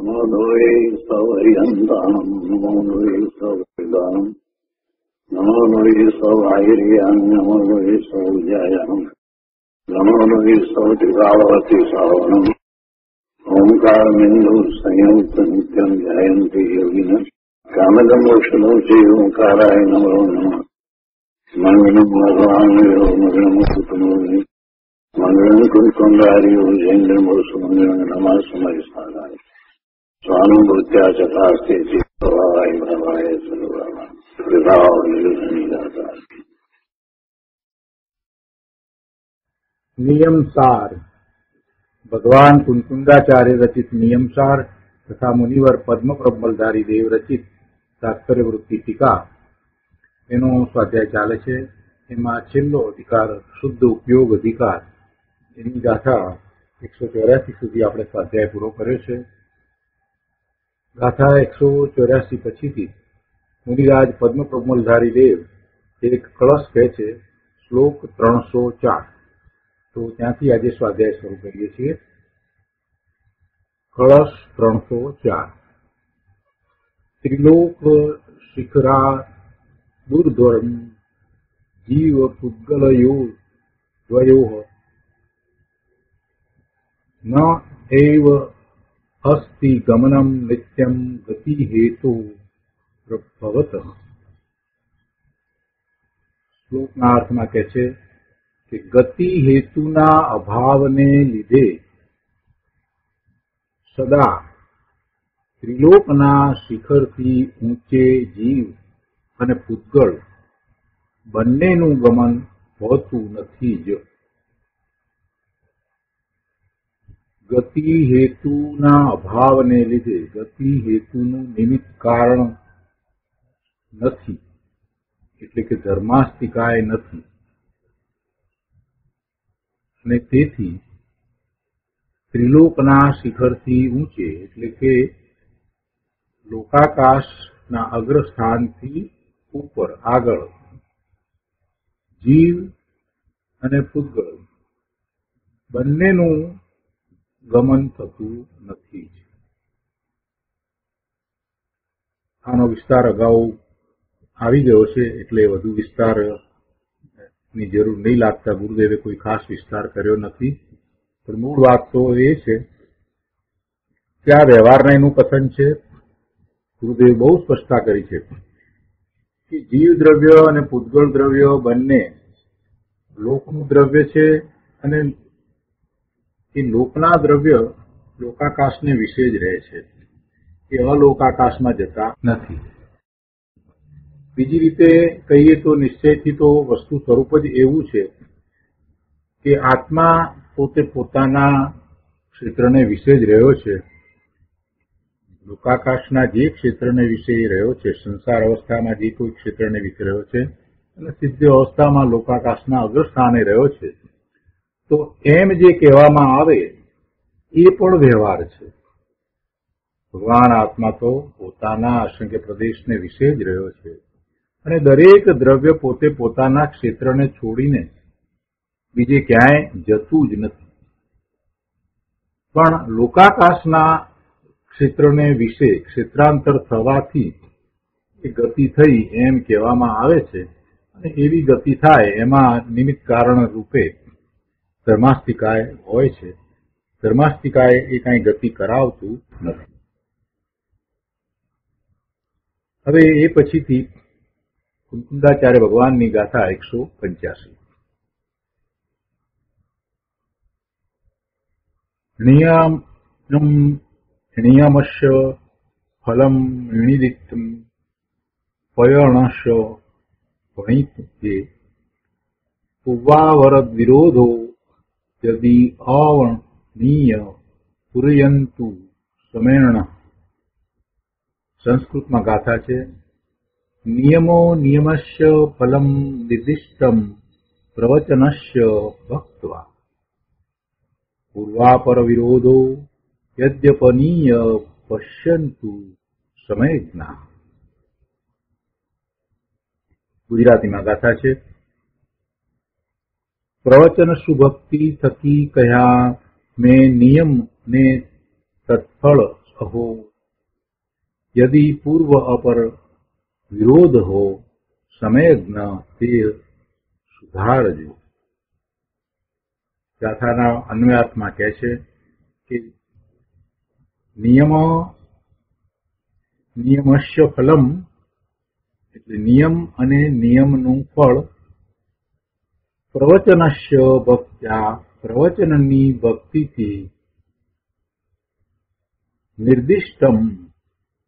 નમો દ્વય સવયંતાણમ નમો દ્વય સવદાનમ નમો દ્વય સવાયર્યામ નમો દ્વય સૌજાયામ નમો દ્વય સૌતિકાવતી સાવનમ ઓંકારમિંદુ સંયુક્ત નિત્યમ જયંતિ યોગિન કામદમ મોક્ષદો છે ઓંકારાય નમો નમઃ મંગલમ ભગવાન મંગલમ કુટુંબી મંગલમ કુંકુંડારીઓ જૈન્દ્રમોસુ મંગલમ નમઃ સમય નિયમસાર ભગવાન કુંકુંદાચાર્ય રચિત નિયમસાર તથા મુનિવર પદ્મપ્રબલધારી દેવ રચિત તાત્પર્ય વૃત્તિ ટીકા એનો સ્વાધ્યાય ચાલે છે એમાં છેલ્લો અધિકાર શુદ્ધ ઉપયોગ અધિકાર એની ગાથા એકસો ચોર્યાસી સુધી આપણે સ્વાધ્યાય પૂરો કર્યો છે ગાથા એકસો ચોર્યાસી પછીથી મુનિરાજ પદ્મપ્રમલધારી દેવ એક કળશ કહે છે, શ્લોક ત્રણસો ચાર. તો ત્યાંથી આજે સ્વાધ્યાય શરૂ કરીએ છીએ. કળશ ત્રણસો ચાર. ત્રિલોક શિખરા દુર્ધર્મ જીવ પુદ્ગલયો દ્વયો ન એવ ગમનમ નિત્યમ ગતિ હેતુ ભવત શ્લોકના અર્થમાં કહે છે કે ગતિ હેતુના અભાવને લીધે સદા ત્રિલોકના શિખરથી ઊંચે જીવ અને પૂતગળ બંનેનું ગમન હોતું નથી જ। ગતિ હેતુના અભાવને લીધે, ગતિ હેતુનું નિમિત્ત કારણ નથી. એટલે કે ધર્માસ્તિકાય નથી. અને તેથી ત્રિલોકના શિખરથી ઊંચે, એટલે કે લોકાકાશના અગ્રસ્થાનથી ઉપર આગળ, જીવ અને પૂતગળ બંનેનું ગમન થતું નથી. આનો વિસ્તાર અગાઉ આવી ગયો છે એટલે વધુ વિસ્તારની જરૂર નહીં લાગતા. ગુરુદેવે કોઈ ખાસ વિસ્તાર કર્યો નથી. પણ મૂળ વાત તો એ છે કે આ વ્યવહારને એનું કથન છે. ગુરુદેવે બહુ સ્પષ્ટતા કરી છે કે જીવ દ્રવ્ય અને પૂતગળ દ્રવ્ય બંને લોકનું દ્રવ્ય છે અને એ લોકના દ્રવ્ય લોકાકાશને વિશે જ રહે છે. એ અલોકાકાશમાં જતા નથી. બીજી રીતે કહીએ તો નિશ્ચયથી તો વસ્તુ સ્વરૂપ જ એવું છે કે આત્મા પોતે પોતાના ક્ષેત્રને વિશે જ રહ્યો છે. લોકાકાશના જે ક્ષેત્રને વિશે રહ્યો છે, સંસાર અવસ્થામાં જે કોઈ ક્ષેત્રને વિશે રહ્યો છે, અને સિદ્ધ અવસ્થામાં લોકાકાશના અગ્રસ્થાને રહ્યો છે. તો એમ જે કહેવામાં આવે, એ પણ વ્યવહાર છે. ભગવાન આત્મા તો પોતાના અસંખ્ય પ્રદેશને વિશે જ રહ્યો છે અને દરેક દ્રવ્ય પોતે પોતાના ક્ષેત્રને છોડીને બીજે ક્યાંય જતું જ નથી. પણ લોકાકાશના ક્ષેત્રને વિશે, ક્ષેત્રાંતર થવાથી એ ગતિ થઈ એમ કહેવામાં આવે છે અને એવી ગતિ થાય એમાં નિમિત્ત કારણ રૂપે ધર્માસ્તિકાય હોય છે ધર્માસ્તિકાય એ કાંઈ ગતિ કરાવતું નથી. હવે એ પછીથી કુંકુંદાચાર્ય ભગવાનની ગાથા એકસો પંચ્યાસી. નિયમ ફલમ નિણિદિત્તમ પયણશ ભણિત પૂર્વાવરદ વિરોધો યદિ અવર્ણીય પૂરયંતુ સમેણ સંસ્કૃતમાં ગાથા છે નિયમો નિયમસ્ય ફલમ નિર્દિષ્ટમ પ્રવચનસ્ય ભક્તવા પૂર્વાપર વિરોધો યદ્યપનીય પશ્યંતુ સમયજ્ઞા ગુજરાતીમાં ગાથા છે પ્રવચન સુભક્તિ થકી કહ્યા મેં નિયમ ને તત્ફળ અહો. યદિ પૂર્વ અપર વિરોધ હો સમયજ્ઞ તે સુધારજો. ગાથાના અન્વયાત્મા કહે છે કે નિયમ નિયમસ્ય ફલમ, એટલે નિયમ અને નિયમનું ફળ પ્રવચનસ્ય ભક્ત્યા પ્રવચનની ભક્તિથી નિર્દિષ્ટમ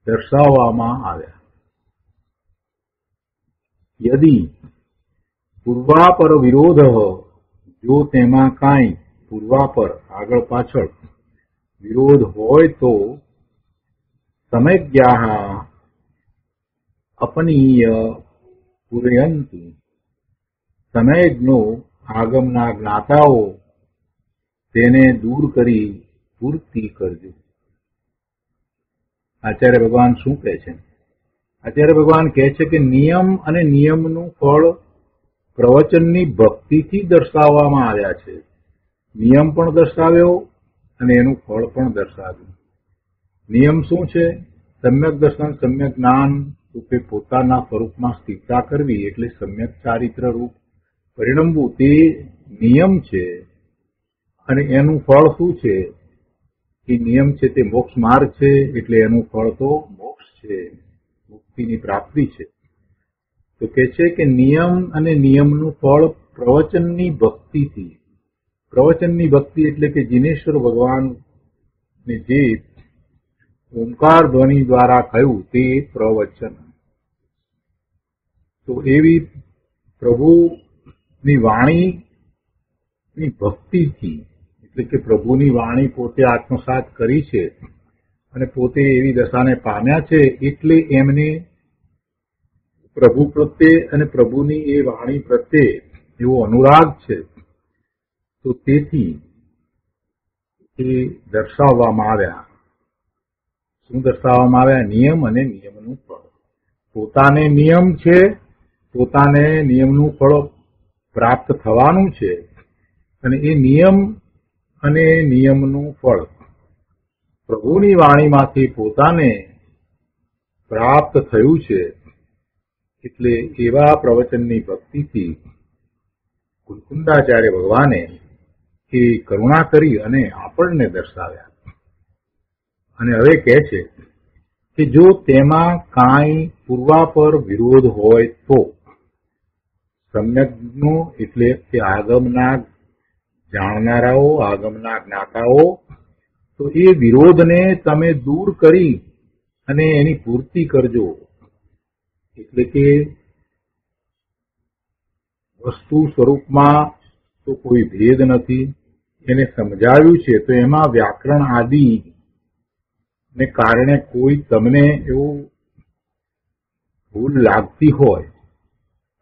દર્શાવવામાં આવ્યા યદિ પૂર્વાપર વિરોધ જો તેમાં કાંઈ પૂર્વાપર આગળ પાછળ વિરોધ હોય તો સમજ્ઞા અપનીય પૂરયંતુ સમયજ્ઞો આગમના જ્ઞાતાઓ, તેને દૂર કરી પૂર્તિ કરજો. આચાર્ય ભગવાન શું કહે છે? આચાર્ય ભગવાન કહે છે કે નિયમ અને નિયમનું ફળ પ્રવચનની ભક્તિથી દર્શાવવામાં આવ્યા છે. નિયમ પણ દર્શાવ્યો અને એનું ફળ પણ દર્શાવ્યું. નિયમ શું છે? સમ્યક દર્શન, સમ્યક જ્ઞાન રૂપે પોતાના સ્વરૂપમાં સ્થિરતા કરવી એટલે સમ્યક ચારિત્ર રૂપ પરિણમવું તે નિયમ છે અને એનું ફળ શું છે? એ નિયમ છે તે મોક્ષ માર્ગ છે, એટલે એનું ફળ તો મોક્ષ છે, મુક્તિની પ્રાપ્તિ છે. તો કે છે કે નિયમ અને નિયમનું ફળ પ્રવચનની ભક્તિથી. પ્રવચનની ભક્તિ એટલે કે જીનેશ્વર ભગવાન જે ઓમકાર ધ્વનિ દ્વારા કહ્યું તે પ્રવચન. તો એવી પ્રભુની વાણીની ભક્તિથી, એટલે કે પ્રભુની વાણી પોતે આત્મસાત કરી છે અને પોતે એવી દશાને પામ્યા છે, એટલે એમને પ્રભુ પ્રત્યે અને પ્રભુની એ વાણી પ્રત્યે એવો અનુરાગ છે. તો તેથી એ દર્શાવવામાં આવ્યા. શું દર્શાવવામાં આવ્યા? નિયમ અને નિયમનું ફળ. પોતાને નિયમ છે, પોતાને નિયમનું ફળ પ્રાપ્ત થવાનું છે અને એ નિયમ અને નિયમનું ફળ. પ્રભુની વાણીમાંથી પોતાને પ્રાપ્ત થયું છે એટલે એવા પ્રવચનની ભક્તિથી કુલકુંદાચાર્ય ભગવાને એ કરુણા કરી અને આપણને દર્શાવ્યા. અને હવે કહે છે કે જો તેમાં કાંઈ પૂર્વાપર વિરોધ હોય તો સમ્યકનો એટલે કે આગમના જાણનારાઓ, આગમના જ્ઞાતાઓ, તો એ વિરોધને તમે દૂર કરી અને એની પૂર્તિ કરજો. એટલે કે વસ્તુ સ્વરૂપમાં તો કોઈ ભેદ નથી. એને સમજાવ્યું છે તો એમાં વ્યાકરણ આદિ ને કારણે કોઈ તમને એવું ભૂલ લાગતી હોય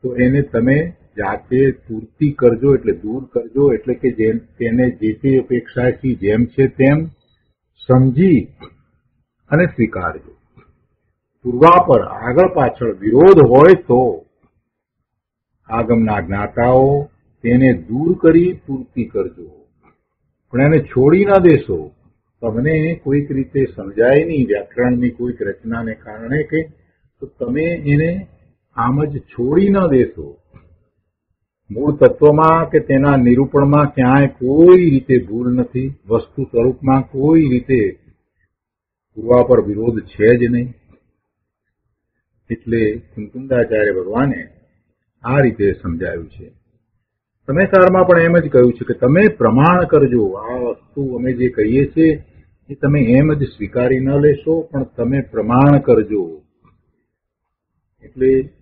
તો એને તમે જાતે પૂર્તિ કરજો એટલે દૂર કરજો, એટલે કે જેમ તેને જે તે અપેક્ષાથી જેમ છે તેમ સમજી અને સ્વીકારજો. પૂર્વાપર આગળ પાછળ વિરોધ હોય તો આગમના જ્ઞાતાઓ તેને દૂર કરી પૂર્તિ કરજો. પણ એને છોડી ના દેશો. તમને કોઈક રીતે સમજાય નહીં, વ્યાકરણની કોઈક રચનાને કારણે કે તો તમે એને આમ જ છોડી ન દેશો. મૂળ તત્વમાં કે તેના નિરૂપણમાં ક્યાંય કોઈ રીતે ભૂલ નથી. વસ્તુ સ્વરૂપમાં કોઈ રીતે પૂર્વા પર વિરોધ છે જ નહીં. એટલે કુંકુંદાચાર્ય ભગવાને આ રીતે સમજાવ્યું છે. સમયસારમાં પણ એમ જ કહ્યું છે કે તમે પ્રમાણ કરજો. આ વસ્તુ અમે જે કહીએ છીએ એ તમે એમ જ સ્વીકારી ન લેશો, પણ તમે પ્રમાણ કરજો. એટલે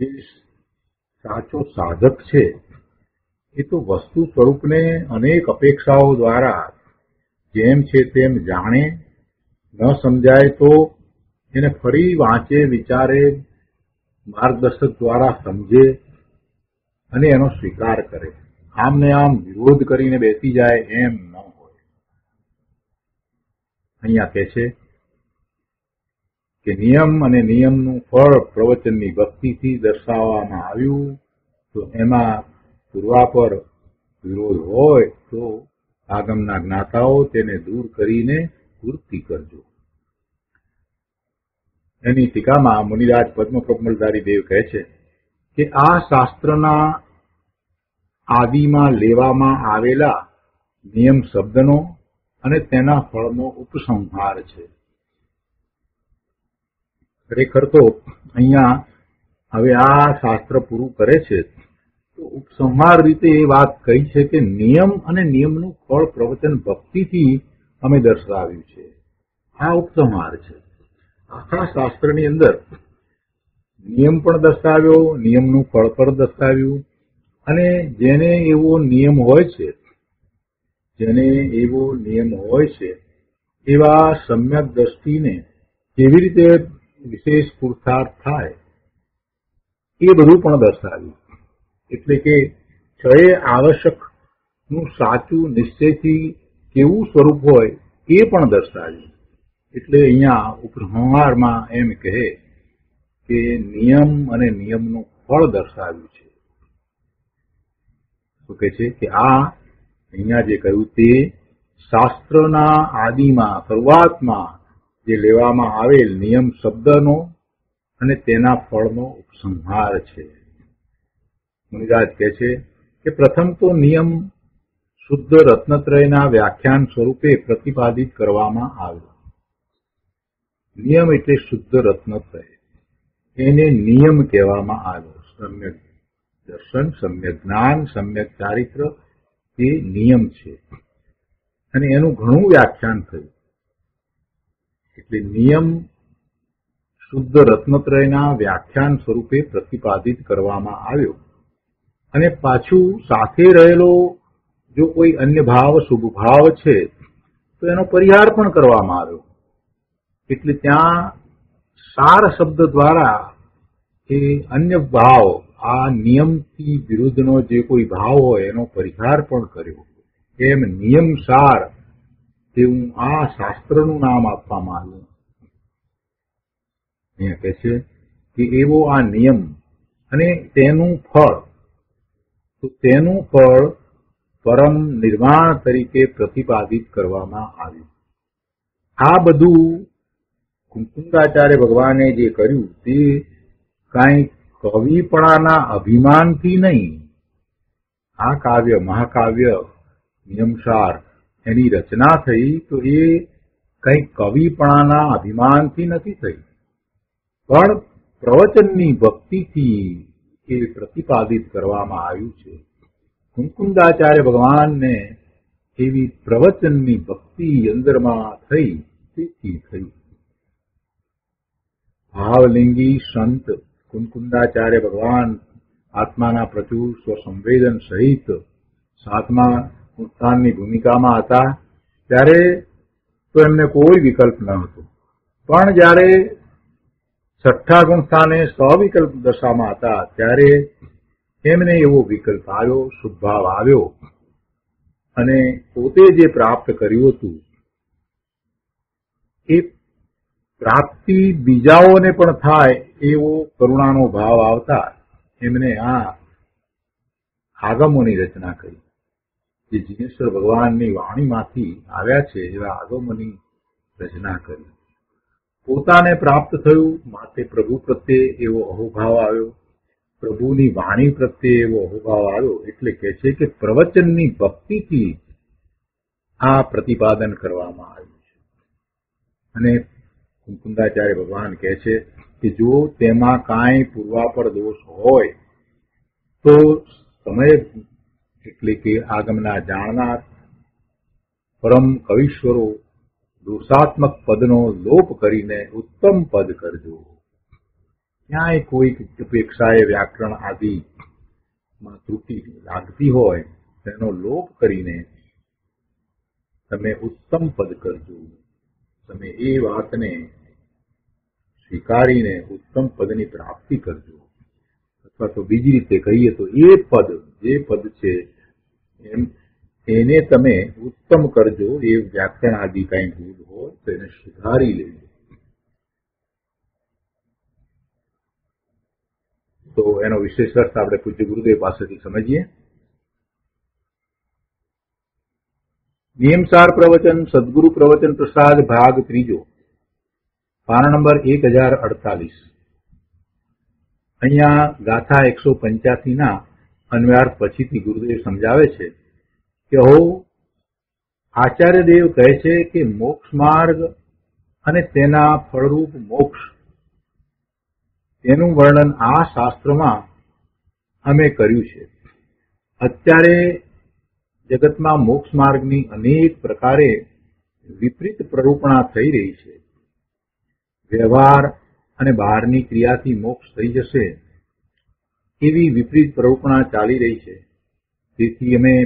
જે સાચો સાધક છે, એ તો વસ્તુ સ્વરૂપને અનેક અપેક્ષાઓ દ્વારા જેમ છે તેમ જાણે, ન સમજાય તો એને ફરી વાંચે, વિચારે, માર્ગદર્શક દ્વારા સમજે અને એનો સ્વીકાર કરે. આમ ને આમ વિરોધ કરીને બેસી જાય એમ ન હોય. અહીંયા કે છે કે નિયમ અને નિયમનું ફળ પ્રવચનની ભક્તિથી દર્શાવવામાં આવ્યું, તો એમાં પૂર્વાપર વિરોધ હોય તો આગમના જ્ઞાતાઓ તેને દૂર કરીને પૂર્તિ કરજો. એની ટીકામાં મુનિરાજ પદ્મપ્રમલધારી દેવ કહે છે કે આ શાસ્ત્રના આદિમાં લેવામાં આવેલા નિયમ શબ્દનો અને તેના ફળનો ઉપસંહાર છે. ખરેખર તો અહીંયા હવે આ શાસ્ત્ર પૂરું કરે છે. તો ઉપસંહાર રીતે એ વાત કહી છે કે નિયમ અને નિયમનું ફળ પ્રવચન ભક્તિથી અમે દર્શાવ્યું છે. આ ઉપસંહાર છે. આખા શાસ્ત્રની અંદર નિયમ પણ દર્શાવ્યો, નિયમનું ફળ પણ દર્શાવ્યું અને જેને એવો નિયમ હોય છે, જેને એવો નિયમ હોય છે, એવા સમ્યક દ્રષ્ટિને કેવી રીતે વિશેષ પુરુષાર્થ થાય, એ બધું પણ દર્શાવ્યું. એટલે કે છએ આવશ્યકનું સાચું નિશ્ચયથી કેવું સ્વરૂપ હોય, એ પણ દર્શાવ્યું. એટલે અહીંયા ઉપસંહારમાં એમ કહે કે નિયમ અને નિયમનું ફળ દર્શાવ્યું છે. શું કે છે કે આ અહીંયા જે કહ્યું તે શાસ્ત્રના આદિમાં, શરૂઆતમાં જે લેવામાં આવેલ નિયમ શબ્દનો અને તેના ફળનો ઉપસંહાર છે. મુનિરાજ કહે છે કે પ્રથમ તો નિયમ શુદ્ધ રત્નત્રયના વ્યાખ્યાન સ્વરૂપે પ્રતિપાદિત કરવામાં આવ્યો. નિયમ એટલે શુદ્ધ રત્નત્રય. એને નિયમ કહેવામાં આવ્યો. સમ્યક દર્શન, સમ્યક જ્ઞાન, સમ્યક ચારિત્ર એ નિયમ છે. અને એનું ઘણું વ્યાખ્યાન થયું. એટલે નિયમ શુદ્ધ રત્નત્રયના વ્યાખ્યાન સ્વરૂપે પ્રતિપાદિત કરવામાં આવ્યો. અને પાછું સાથે રહેલો જો કોઈ અન્ય ભાવ, શુભ ભાવ છે, તો એનો પરિહાર પણ કરવામાં આવ્યો. એટલે ત્યાં સાર શબ્દ દ્વારા એ અન્ય ભાવ, આ નિયમથી વિરુદ્ધનો જે કોઈ ભાવ હોય એનો પરિહાર પણ કર્યો. એમ નિયમ સાર તેવું આ શાસ્ત્રનું નામ આપવામાં આવ્યું. અહીંયા કહે છે કે એવો આ નિયમ અને તેનું ફળ તેનું ફળ પરમ નિર્માણ તરીકે પ્રતિપાદિત કરવામાં આવ્યું. આ બધું કુંકુંદાચાર્ય ભગવાને જે કર્યું તે કાંઈ કવિપણાના અભિમાનથી નહીં. આ કાવ્ય મહાકાવ્ય નિયમસાર એની રચના થઈ તો એ કંઈ કવિપણાના અભિમાનથી નથી થઈ. પણ પ્રવચનની ભક્તિથી એ પ્રતિપાદિત કરવામાં આવ્યું છે. કુંકુંદાચાર્ય ભગવાનને એવી પ્રવચનની ભક્તિ અંદરમાં થઈ તેથી થઈ. ભાવલિંગી સંત કુંકુંદાચાર્ય ભગવાન આત્માના પ્રચુર સ્વસંવેદન સહિત સાતમા ઉત્થાનની ભૂમિકામાં હતા, ત્યારે તો એમને કોઈ વિકલ્પ ન હતો. પણ જ્યારે છઠ્ઠા ગુણ સવિકલ્પ દશામાં હતા, ત્યારે એમને એવો વિકલ્પ આવ્યો શુભભાવ આવ્યો. અને પોતે જે પ્રાપ્ત કર્યું હતું, એ પ્રાપ્તિ બીજાઓને પણ થાય એવો કરુણાનો ભાવ આવતા એમને આ આગમોની રચના કરી. જે જીનેશ્વર ભગવાનની વાણીમાંથી આવ્યા છે એવા આગમની રચના કરી. પોતાને પ્રાપ્ત થયું માટે પ્રભુ પ્રત્યે એવો અહોભાવ આવ્યો. પ્રભુની વાણી પ્રત્યે એવો અહોભાવ આવ્યો એટલે કહે છે કે પ્રવચનની ભક્તિથી આ પ્રતિપાદન કરવામાં આવ્યું છે. અને કુંકુંદાચાર્ય ભગવાન કહે છે કે જો તેમાં કાંઈ પૂર્વાપર દોષ હોય તો સમય એટલે કે આગમના જાણનાર, પરમ કવિશ્વરો દોષાત્મક પદનો લોપ કરીને ઉત્તમ પદ કરજો. ક્યાંય કોઈક અપેક્ષાએ વ્યાકરણ આદિ માં ત્રુટી લાગતી હોય, તેનો લોપ કરીને તમે ઉત્તમ પદ કરજો. તમે એ વાતને સ્વીકારીને ઉત્તમ પદની પ્રાપ્તિ કરજો. અથવા તો બીજી રીતે કહીએ તો એ પદ, જે પદ છે, એમ, એને તમે ઉત્તમ કરજો, એ વ્યાખ્યાન આદિ કઈ ભૂલ હોય તો એને સુધારી લેજો. તો એનો વિશેષ અર્થ આપણે પૂજ્ય ગુરુદેવ પાસેથી સમજીએ. નિયમસાર પ્રવચન, સદગુરુ પ્રવચન પ્રસાદ ભાગ ત્રીજો. પાના નંબર એક હજાર અડતાલીસ. અહીંયા ગાથા એકસો પંચ્યાસી ના અન્વયાર્થ પછીથી ગુરુદેવ સમજાવે છે કે હો, આચાર્ય દેવ કહે છે કે મોક્ષ માર્ગ અને તેના ફળરૂપ મોક્ષ. તેનું વર્ણન આ શાસ્ત્રમાં અમે કર્યું છે. અત્યારે જગતમાં મોક્ષ માર્ગની અનેક પ્રકારે વિપરીત પ્રરૂપણા થઈ રહી છે. વ્યવહાર અને બહારની ક્રિયાથી મોક્ષ થઈ જશે, એવી વિપરીત પ્રરૂપણા ચાલી રહી છે. તેથી અમે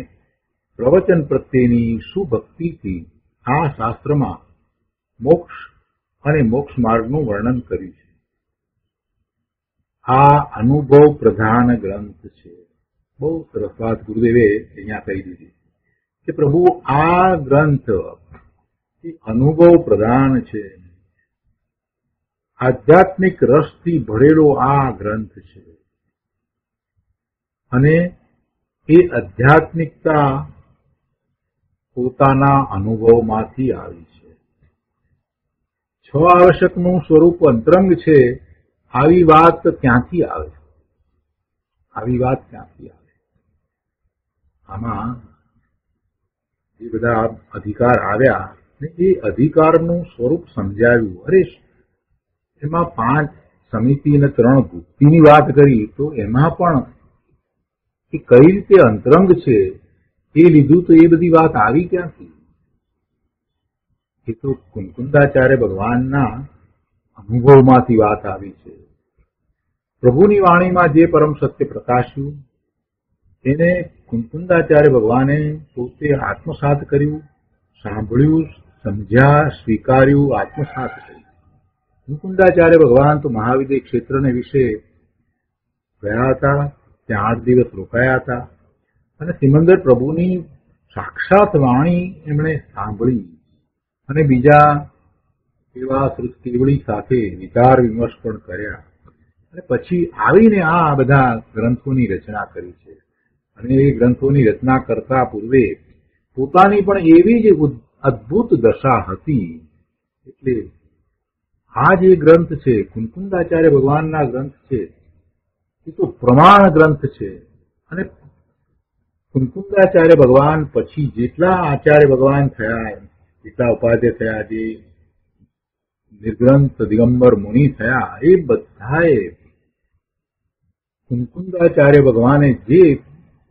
પ્રવચન પ્રત્યેની સુભક્તિથી આ શાસ્ત્રમાં મોક્ષ અને મોક્ષ માર્ગનું વર્ણન કર્યું છે. આ અનુભવ પ્રધાન ગ્રંથ છે. બહુ સરસ વાત ગુરુદેવે અહીંયા કહી દીધી કે પ્રભુ આ ગ્રંથ એ અનુભવ પ્રધાન છે. આધ્યાત્મિક રસથી ભરેલો આ ગ્રંથ છે. અને એ આધ્યાત્મિકતા પોતાના અનુભવમાંથી આવી છે. છ આવશ્યકનું સ્વરૂપ અંતરંગ છે. આવી વાત ક્યાંથી આવે? આવી વાત ક્યાંથી આવે? આમાં એ બધા અધિકાર આવ્યા ને એ અધિકારનું સ્વરૂપ સમજાવ્યું અરે એમાં પાંચ સમિતિ અને ત્રણ ગુપ્તિની વાત કરી, તો એમાં પણ એ કઈ રીતે અંતરંગ છે, એ લીધું તો એ બધી વાત આવી ક્યાંથી? એ તો કુંકુંદાચાર્ય ભગવાનના અનુભવમાંથી વાત આવી છે. પ્રભુની વાણીમાં જે પરમ સત્ય પ્રકાશ્યું, એને કુંકુંદાચાર્ય ભગવાને પોતે આત્મસાત કર્યું, સાંભળ્યું, સમજ્યા, સ્વીકાર્યું, આત્મસાત કર્યું. મુકુંદાચાર્ય ભગવાન તો મહાવિદ્ય ક્ષેત્રને વિશે ગયા હતા, ત્યાં આઠ દિવસ રોકાયા હતા. અને સિમંદર પ્રભુની સાક્ષાત વાણી એમણે સાંભળી. અને બીજા એવા શ્રુતિવળી સાથે વિચાર વિમર્શ પણ કર્યા. અને પછી આવીને આ બધા ગ્રંથોની રચના કરી છે. અને એ ગ્રંથોની રચના કરતા પૂર્વે પોતાની પણ એવી જ અદભુત દશા હતી. એટલે આ જે ગ્રંથ છે કુંકુંદાચાર્ય ભગવાનના ગ્રંથ છે, એ તો પ્રમાણ ગ્રંથ છે. અને કુંકુંદાચાર્ય ભગવાન પછી જેટલા આચાર્ય ભગવાન થયા, જેટલા ઉપાધ્ય થયા, જે નિર્ગ્રંથ દિગંબર મુનિ થયા, એ બધાએ કુંકુંદાચાર્ય ભગવાને જે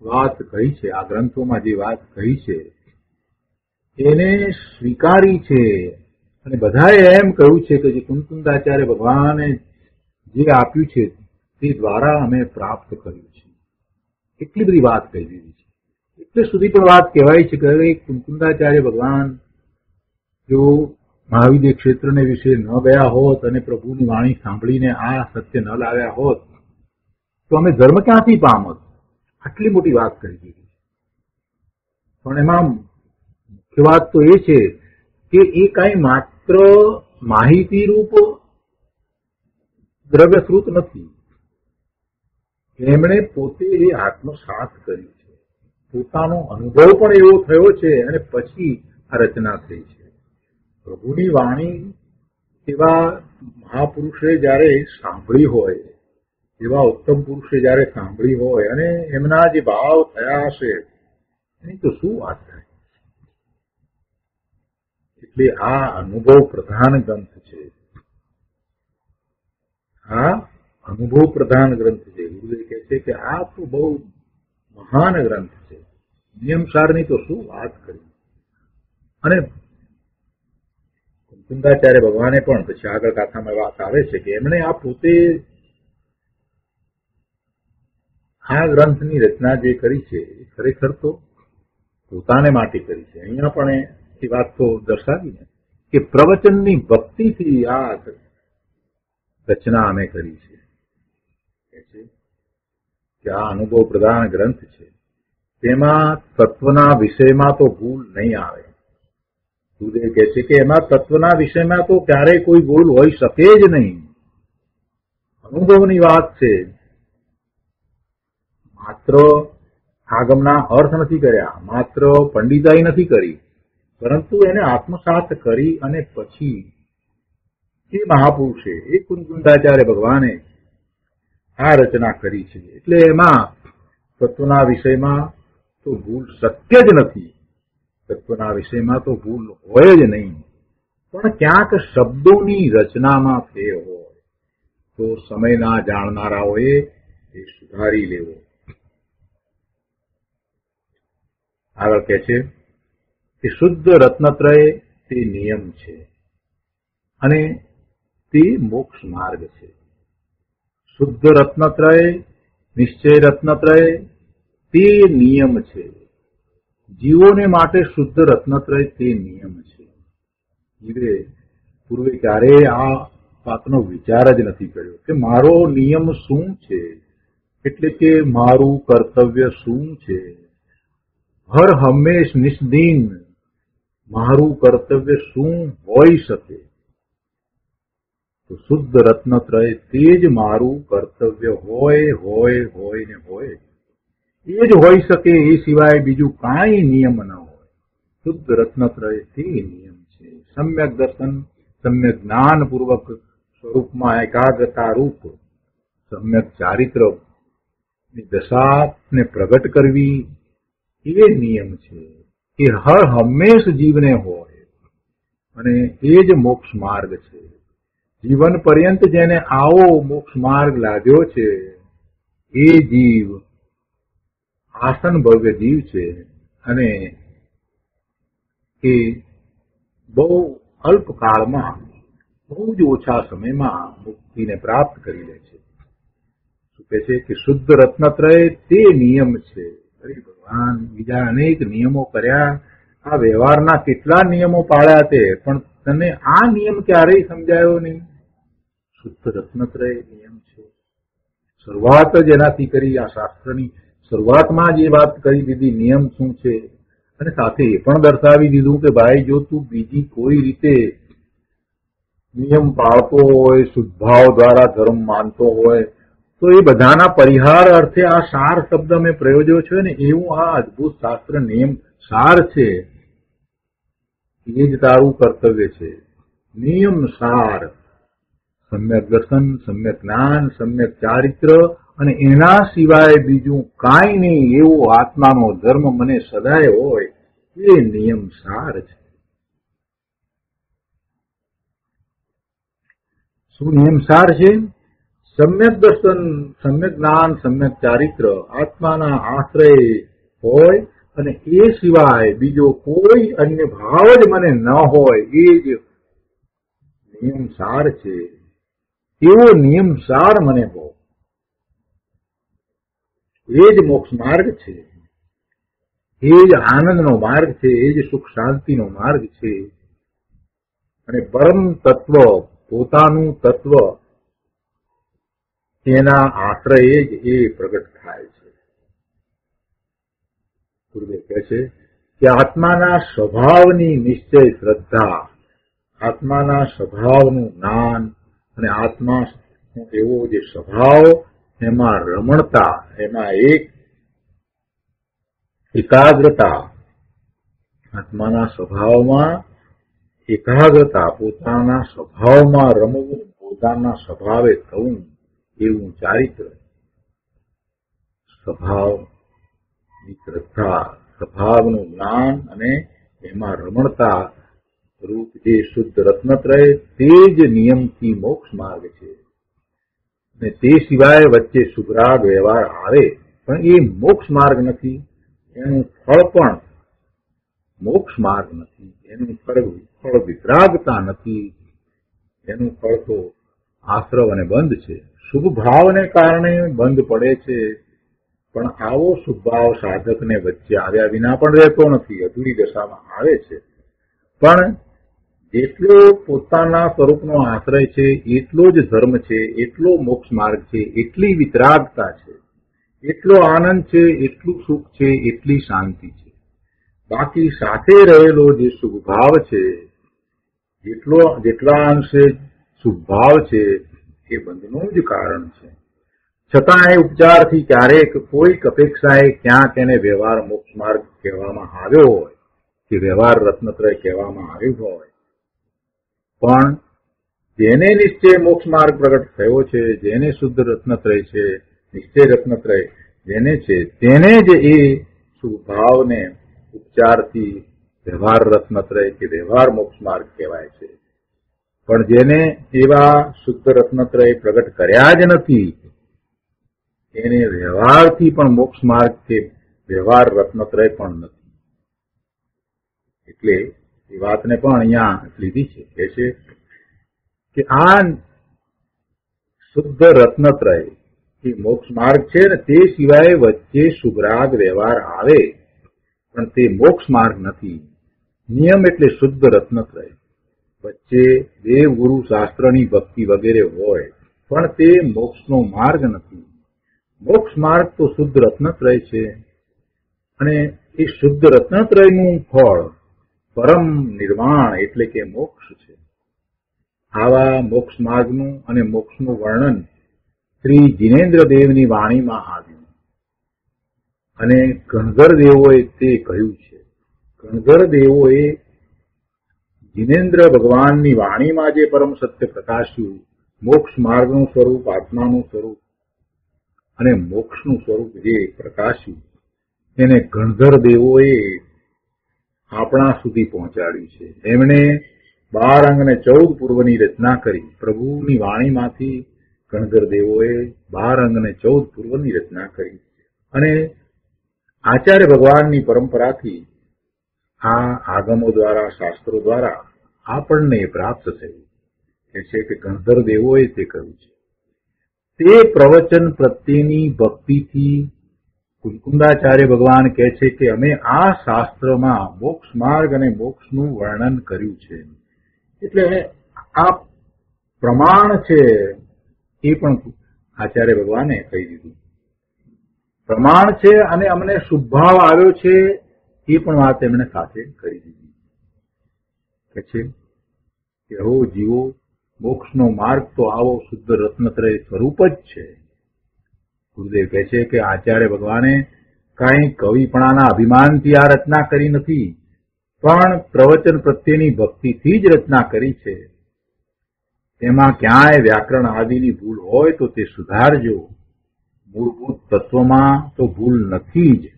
વાત કહી છે, આ ગ્રંથોમાં જે વાત કહી છે, એને સ્વીકારી છે. અને બધાએ એમ કહ્યું છે કે જે કુંતુંદાચાર્ય ભગવાને જે આપ્યું છે તે દ્વારા અમે પ્રાપ્ત કર્યું છે. એટલી બધી વાત કહી દીધી છે. એટલે સુધી પણ વાત કહેવાય છે કે કુંકુંદાચાર્ય ભગવાન જો મહાવિદ્ય ક્ષેત્રને વિશે ન ગયા હોત અને પ્રભુની વાણી સાંભળીને આ સત્ય ન લાવ્યા હોત, તો અમે ધર્મ ક્યાંથી પામત આટલી મોટી વાત કરી દીધી પણ એમાં મુખ્ય વાત તો એ છે કે એ કાંઈ માત્ર માહિતી રૂપ દ્રવ્યશ્રુત નથી. એમણે પોતે એ આત્મસાત કરી છે. પોતાનો અનુભવ પણ એવો થયો છે અને પછી આ રચના થઈ છે. પ્રભુની વાણી એવા મહાપુરુષે જયારે સાંભળી હોય, એવા ઉત્તમ પુરુષે જયારે સાંભળી હોય અને એમના જે ભાવ થયા હશે, એની તો શું વાત થાય? એટલે આ અનુભવ પ્રધાન ગ્રંથ છે. આ અનુભવ પ્રધાન ગ્રંથ છે. ગુરુદેવ કહે છે કે આ તો બહુ મહાન ગ્રંથ છે. નિયમસારની તો શું વાત કરી? અને કુંદાચાર્ય ભગવાને પણ પછી આગળ કાથામાં વાત આવે છે કે એમણે આ પોતે આ ગ્રંથની રચના જે કરી છે એ ખરેખર તો પોતાને માટે કરી છે. અહીંયા પણ એ વાત તો દર્શાવીને કે પ્રવચનની ભક્તિથી આ રચના અમે કરી છે. કે આ અનુભવ પ્રધાન ગ્રંથ છે. તેમાં તત્વના વિષયમાં તો ભૂલ નહીં આવે. સુદેવ કહે છે કે એમાં તત્વના વિષયમાં તો ક્યારેય કોઈ ભૂલ હોઈ શકે જ નહીં. અનુભવની વાત છે. માત્ર આગમના અર્થ નથી કર્યા, માત્ર પંડિતાઈ નથી કરી. પરંતુ એને આત્મસાત કરી અને પછી એ મહાપુરુષે, એ કુંજુંદાચાર્ય ભગવાને આ રચના કરી છે. એટલે એમાં તત્વના વિષયમાં તો ભૂલ શક્ય જ નથી. તત્વના વિષયમાં તો ભૂલ હોય જ નહીં. પણ ક્યાંક શબ્દોની રચનામાં ફેર હોય. તો સમયના જાણનારાઓએ એ સુધારી લેવો. આગળ કે છે કે શુદ્ધ રત્નત્રય તે નિયમ છે. અને તે મોક્ષ માર્ગ છે. શુદ્ધ રત્નત્રય, નિશ્ચય રત્નત્રય તે નિયમ છે. જીવોને માટે શુદ્ધ રત્નત્રય તે નિયમ છે. જીવે પૂર્વે ક્યારેય આ વાતનો વિચાર જ નથી કર્યો કે મારો નિયમ શું છે? એટલે કે મારું કર્તવ્ય શું છે? હર હંમેશ નિષ્દીન મારું કર્તવ્ય શું હોઈ શકે? તો શુદ્ધ રત્નત્રય તે જ મારું કર્તવ્ય હોય હોય હોય ને હોય. એ જ હોઈ શકે, એ સિવાય બીજું કાંઈ નિયમ ન હોય. શુદ્ધ રત્નત્રય તે નિયમ છે. સમ્યક દર્શન, સમ્યક જ્ઞાનપૂર્વક સ્વરૂપમાં એકાગ્રતા રૂપ, સમ્યક ચારિત્ર દશાને પ્રગટ કરવી એ નિયમ છે. એ હર હંમેશ જીવને હોય. અને એ જ મોક્ષ માર્ગ છે. જીવન પર્યંત જેને આવો મોક્ષ માર્ગ લાગ્યો છે, એ જીવ આસન ભવ્ય જીવ છે. અને એ બહુ અલ્પકાળમાં બહુ જ ઓછા સમયમાં મુક્તિને પ્રાપ્ત કરી લે છે. શું કે છે કે શુદ્ધ રત્નત્રય તે નિયમ છે. અરે ભગવાન. બીજા અનેક નિયમો કર્યા. આ વ્યવહારના કેટલા નિયમો પાળ્યા તે પણ તને આ નિયમ ક્યારેય સમજાયો નહીં. શુદ્ધ રત્નત્રય નિયમ છે. શરૂઆત જ એનાથી કરી, આ શાસ્ત્રની શરૂઆતમાં જ એ વાત કરી દીધી, નિયમ શું છે? અને સાથે એ પણ દર્શાવી દીધું કે ભાઈ, જો તું બીજી કોઈ રીતે નિયમ પાળતો હોય શુદ્ધભાવ દ્વારા ધર્મ માનતો હોય તો એ બધાના પરિહાર અર્થે આ સાર શબ્દ મેં પ્રયોજ્યો છે ને એવું આ અદભુત શાસ્ત્ર નિયમ સાર છે. એ જ તારું કર્તવ્ય છે. નિયમ સાર. સમ્યક દર્શન, સમ્યક જ્ઞાન, સમ્યક ચારિત્ર અને એના સિવાય બીજું કાંઈ નહીં એવો આત્માનો ધર્મ મને સદાય હોય એ નિયમ સાર છે. શું નિયમ સાર છે? સમ્યક દર્શન સમ્યક જ્ઞાન સમ્યક ચારિત્ર આત્માના આશ્રય હોય અને એ સિવાય બીજો કોઈ અન્ય ભાવ જ મને ન હોય, એ જ નિયમ સાર છે. એવો નિયમ સાર મને હો એ જ મોક્ષ માર્ગ છે. એ જ આનંદનો માર્ગ છે, એ જ સુખ શાંતિનો માર્ગ છે. અને પરમ તત્વ, પોતાનું તત્વ તેના આશ્રયે જ એ પ્રગટ થાય છે. પૂર્વે કહે છે કે આત્માના સ્વભાવની નિશ્ચય શ્રદ્ધા, આત્માના સ્વભાવનું જ્ઞાન અને આત્મા એવો જે સ્વભાવ, એમાં રમણતા, એમાં એક એકાગ્રતા, આત્માના સ્વભાવમાં એકાગ્રતા, પોતાના સ્વભાવમાં રમવું, પોતાના સ્વભાવે થવું એવું ચારિત્ર. સ્વભાવ શ્રદ્ધા સ્વભાવનું જ્ઞાન અને એમાં રમણતા રૂપ જે શુદ્ધ રત્નત્રય તે જ નિયમથી મોક્ષ માર્ગ છે. ને તે સિવાય વચ્ચે સુગ્રાગ વ્યવહાર આવે, પણ એ મોક્ષ માર્ગ નથી. એનું ફળ પણ મોક્ષ માર્ગ નથી. એનું ફળ ફળ વિતરાગતા નથી. એનું ફળ તો આશ્રવ અને બંધ છે. શુભ ભાવને કારણે બંધ પડે છે. પણ આવો શુભ ભાવ સાધકને વચ્ચે આવ્યા વિના પણ રહેતો નથી, અધૂરી દશામાં આવે છે. પણ જેટલો પોતાના સ્વરૂપનો આશ્રય છે, એટલો જ ધર્મ છે, એટલો મોક્ષ માર્ગ છે, એટલી વિતરાગતા છે, એટલો આનંદ છે, એટલું સુખ છે, એટલી શાંતિ છે. બાકી સાથે રહેલો જે શુભભાવ છે, જેટલો, જેટલા અંશે શુભભાવ છે એ બંધનું જ કારણ છે. છતાં એ ઉપચારથી ક્યારેક કોઈક અપેક્ષાએ ક્યાંક એને વ્યવહાર મોક્ષ માર્ગ કહેવામાં આવ્યો હોય કે વ્યવહાર રત્નત્રય કહેવામાં આવ્યું હોય. પણ જેને નિશ્ચય મોક્ષ માર્ગ પ્રગટ થયો છે, જેને શુદ્ધ રત્નત્રય છે, નિશ્ચય રત્નત્રય જેને છે, તેને જ એ સુભાવને ઉપચારથી વ્યવહાર રત્નત્રય કે વ્યવહાર મોક્ષ માર્ગ કહેવાય છે. પણ જેને એવા શુદ્ધ રત્નત્રય પ્રગટ કર્યા જ નથી, એને વ્યવહારથી પણ મોક્ષ માર્ગ કે વ્યવહાર રત્નત્રય પણ નથી. એટલે એ વાતને પણ અહીંયા લીધી છે. કે છે કે આ શુદ્ધ રત્નત્રય એ મોક્ષ માર્ગ છે ને તે સિવાય વચ્ચે શુભરાગ વ્યવહાર આવે, પણ તે મોક્ષ માર્ગ નથી. નિયમ એટલે શુદ્ધ રત્નત્રય વચ્ચે દેવ શાસ્ત્રની ભક્તિ વગેરે હોય, પણ તે મોક્ષનો માર્ગ નથી. મોક્ષ માર્ગ તો શુદ્ધ રત્નત્રય છે. અને એ શુદ્ધ રત્નત્રયનું ફળ પરમ નિર્વાણ એટલે કે મોક્ષ છે. આવા મોક્ષ માર્ગનું અને મોક્ષનું વર્ણન શ્રી જીનેન્દ્ર દેવની વાણીમાં આવ્યું. અને ગણધર દેવોએ તે કહ્યું છે. ગણધર દેવોએ જીનેન્દ્ર ભગવાનની વાણીમાં જે પરમ સત્ય પ્રકાશ્યું, મોક્ષ માર્ગનું સ્વરૂપ, આત્માનું સ્વરૂપ, અને મોક્ષનું સ્વરૂપ જે પ્રકાશ્યું, એને ગણધર દેવોએ આપણા સુધી પહોંચાડ્યું છે. એમણે બાર અંગ અને ચૌદ પૂર્વની રચના કરી. પ્રભુની વાણીમાંથી ગણધર દેવોએ બાર અંગ અને ચૌદ પૂર્વની રચના કરી. અને આચાર્ય ભગવાનની પરંપરાથી આ આગમો દ્વારા, શાસ્ત્રો દ્વારા આપણને પ્રાપ્ત થયું. એ છે કે ગણધર તે કહ્યું છે. તે પ્રવચન પ્રત્યેની ભક્તિથી કુલકુંદાચાર્ય ભગવાન કહે છે કે અમે આ શાસ્ત્રમાં મોક્ષ માર્ગ અને મોક્ષનું વર્ણન કર્યું છે. એટલે આ પ્રમાણ છે એ પણ આચાર્ય ભગવાને કહી દીધું. પ્રમાણ છે અને અમને શુભાવ આવ્યો છે એ પણ વાત એમણે સાથે કરી દીધી. કે છે, કે હો જીવો, મોક્ષનો માર્ગ તો આવો શુદ્ધ રત્નત્રય સ્વરૂપ જ છે. ગુરુદેવ કહે છે કે આચાર્ય ભગવાને કાંઈ કવિપણાના અભિમાનથી આ રચના કરી નથી, પણ પ્રવચન પ્રત્યેની ભક્તિથી જ રચના કરી છે. તેમાં ક્યાંય વ્યાકરણ આદિની ભૂલ હોય તો તે સુધારજો. મૂળભૂત તત્વમાં તો ભૂલ નથી જ.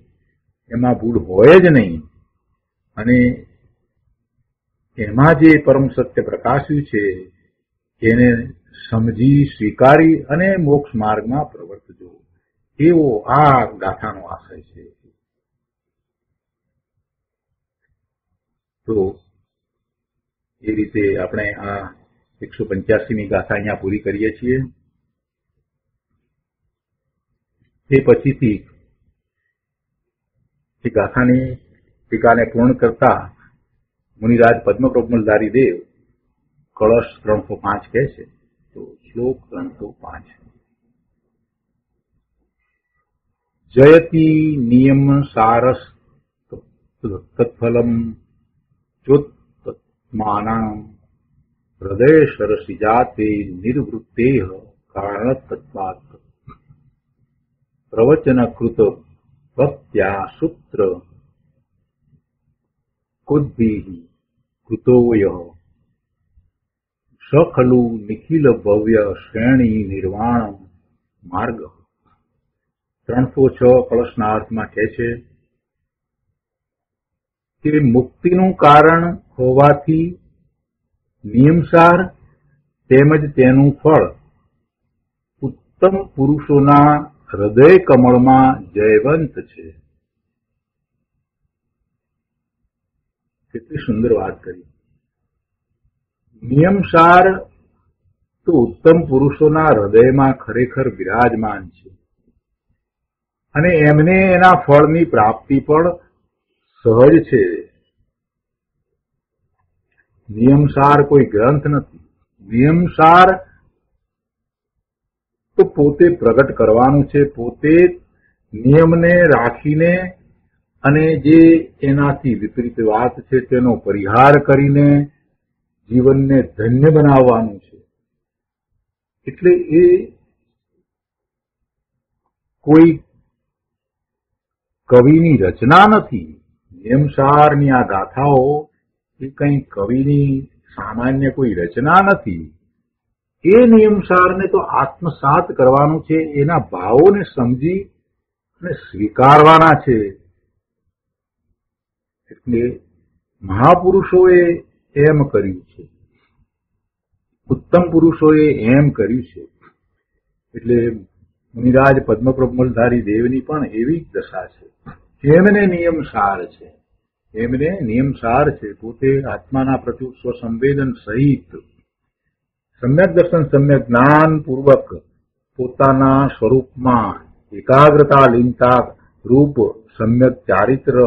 એમાં ભૂલ હોય જ નહીં. અને એમાં જે પરમ સત્ય પ્રકાશ્યું છે, એને સમજી, સ્વીકારી અને મોક્ષ માર્ગમાં પ્રવર્તજો. એવો આ ગાથાનો આશય છે. તો એ રીતે આપણે આ એકસો પંચ્યાસીમી ગાથા અહીંયા પૂરી કરીએ છીએ. તે પછીથી એ ગાથાની ટીકાને પૂર્ણ કરતા મુનિરાજ પદ્મપ્રમલધારી દેવ કળશ ત્રણસો પાંચ કહે છે તો શ્લોક ત્રણસો પાંચ જયતિ નિયમ સારસ તત્ફલમ ચોત્માના હૃદય સરસી જાતે નિર્વૃત્તે કારણતત્વાત પ્રવચનકૃત ભક્ત્યા સૂત્ર કુદ્ભિઃ કૃતોય સ ખલુ નિખિલ ભવ્ય શ્રેણી નિર્વાણ માર્ગ ત્રણસો છ કળશના અર્થમાં કહે છે કે મુક્તિનું કારણ હોવાથી નિયમસાર તેમજ તેનું ફળ ઉત્તમ પુરુષોના હૃદય કમળમાં જયવંત છે. કેટલી સુંદર વાત કરી. નિયમસાર તો ઉત્તમ પુરુષોના હૃદયમાં ખરેખર વિરાજમાન છે. અને એમને એના ફળની પ્રાપ્તિ પણ સહજ છે. નિયમસાર કોઈ ગ્રંથ નથી. નિયમસાર તો પોતે પ્રગટ કરવાનું છે, પોતે નિયમને રાખીને અને જે એનાથી વિપરીત વાત છે તેનો પરિહાર કરીને જીવનને ધન્ય બનાવવાનું છે. એટલે એ કોઈ કવિની રચના નથી. નિયમસારની આ ગાથાઓ એ કંઈ કવિની સામાન્ય કોઈ રચના નથી. એ નિયમસારને તો આત્મસાત કરવાનું છે, એના ભાવોને સમજી અને સ્વીકારવાના છે. એટલે મહાપુરુષોએ એમ કર્યું છે. ઉત્તમ પુરુષોએ એમ કર્યું છે. એટલે મુનિરાજ પદ્મપ્રમલધારી દેવની પણ એવી જ દશા છે. એમને નિયમસાર છે. એમને નિયમસાર છે. પોતે આત્માના પ્રતિ સ્વસંવેદન સહિત સમ્યક દર્શન સમ્યક જ્ઞાન પૂર્વક પોતાના સ્વરૂપમાં એકાગ્રતા લીનતા રૂપ સમ્યક ચારિત્ર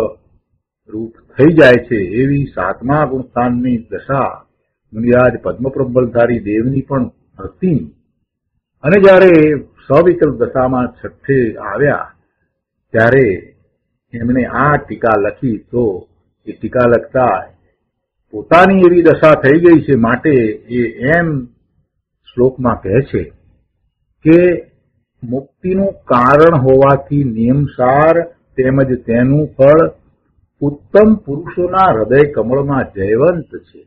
રૂપ થઈ જાય છે એવી સાતમા ગુણસ્થાનની દશા મુનિરાજ પદ્મપ્રબલધારી દેવની પણ હતી અને જ્યારે સવિકલ્પ દશામાં છઠ્ઠે આવ્યા, ત્યારે એમણે આ ટીકા લખી, તો એ ટીકા લખતા, પોતાની એવી દશા થઈ ગઈ છે માટે એ એમ શ્લોકમાં કહે છે કે મુક્તિનું કારણ હોવાથી નિયમસાર તેમજ તેનું ફળ ઉત્તમ પુરુષોના હૃદય કમળમાં જયવંત છે.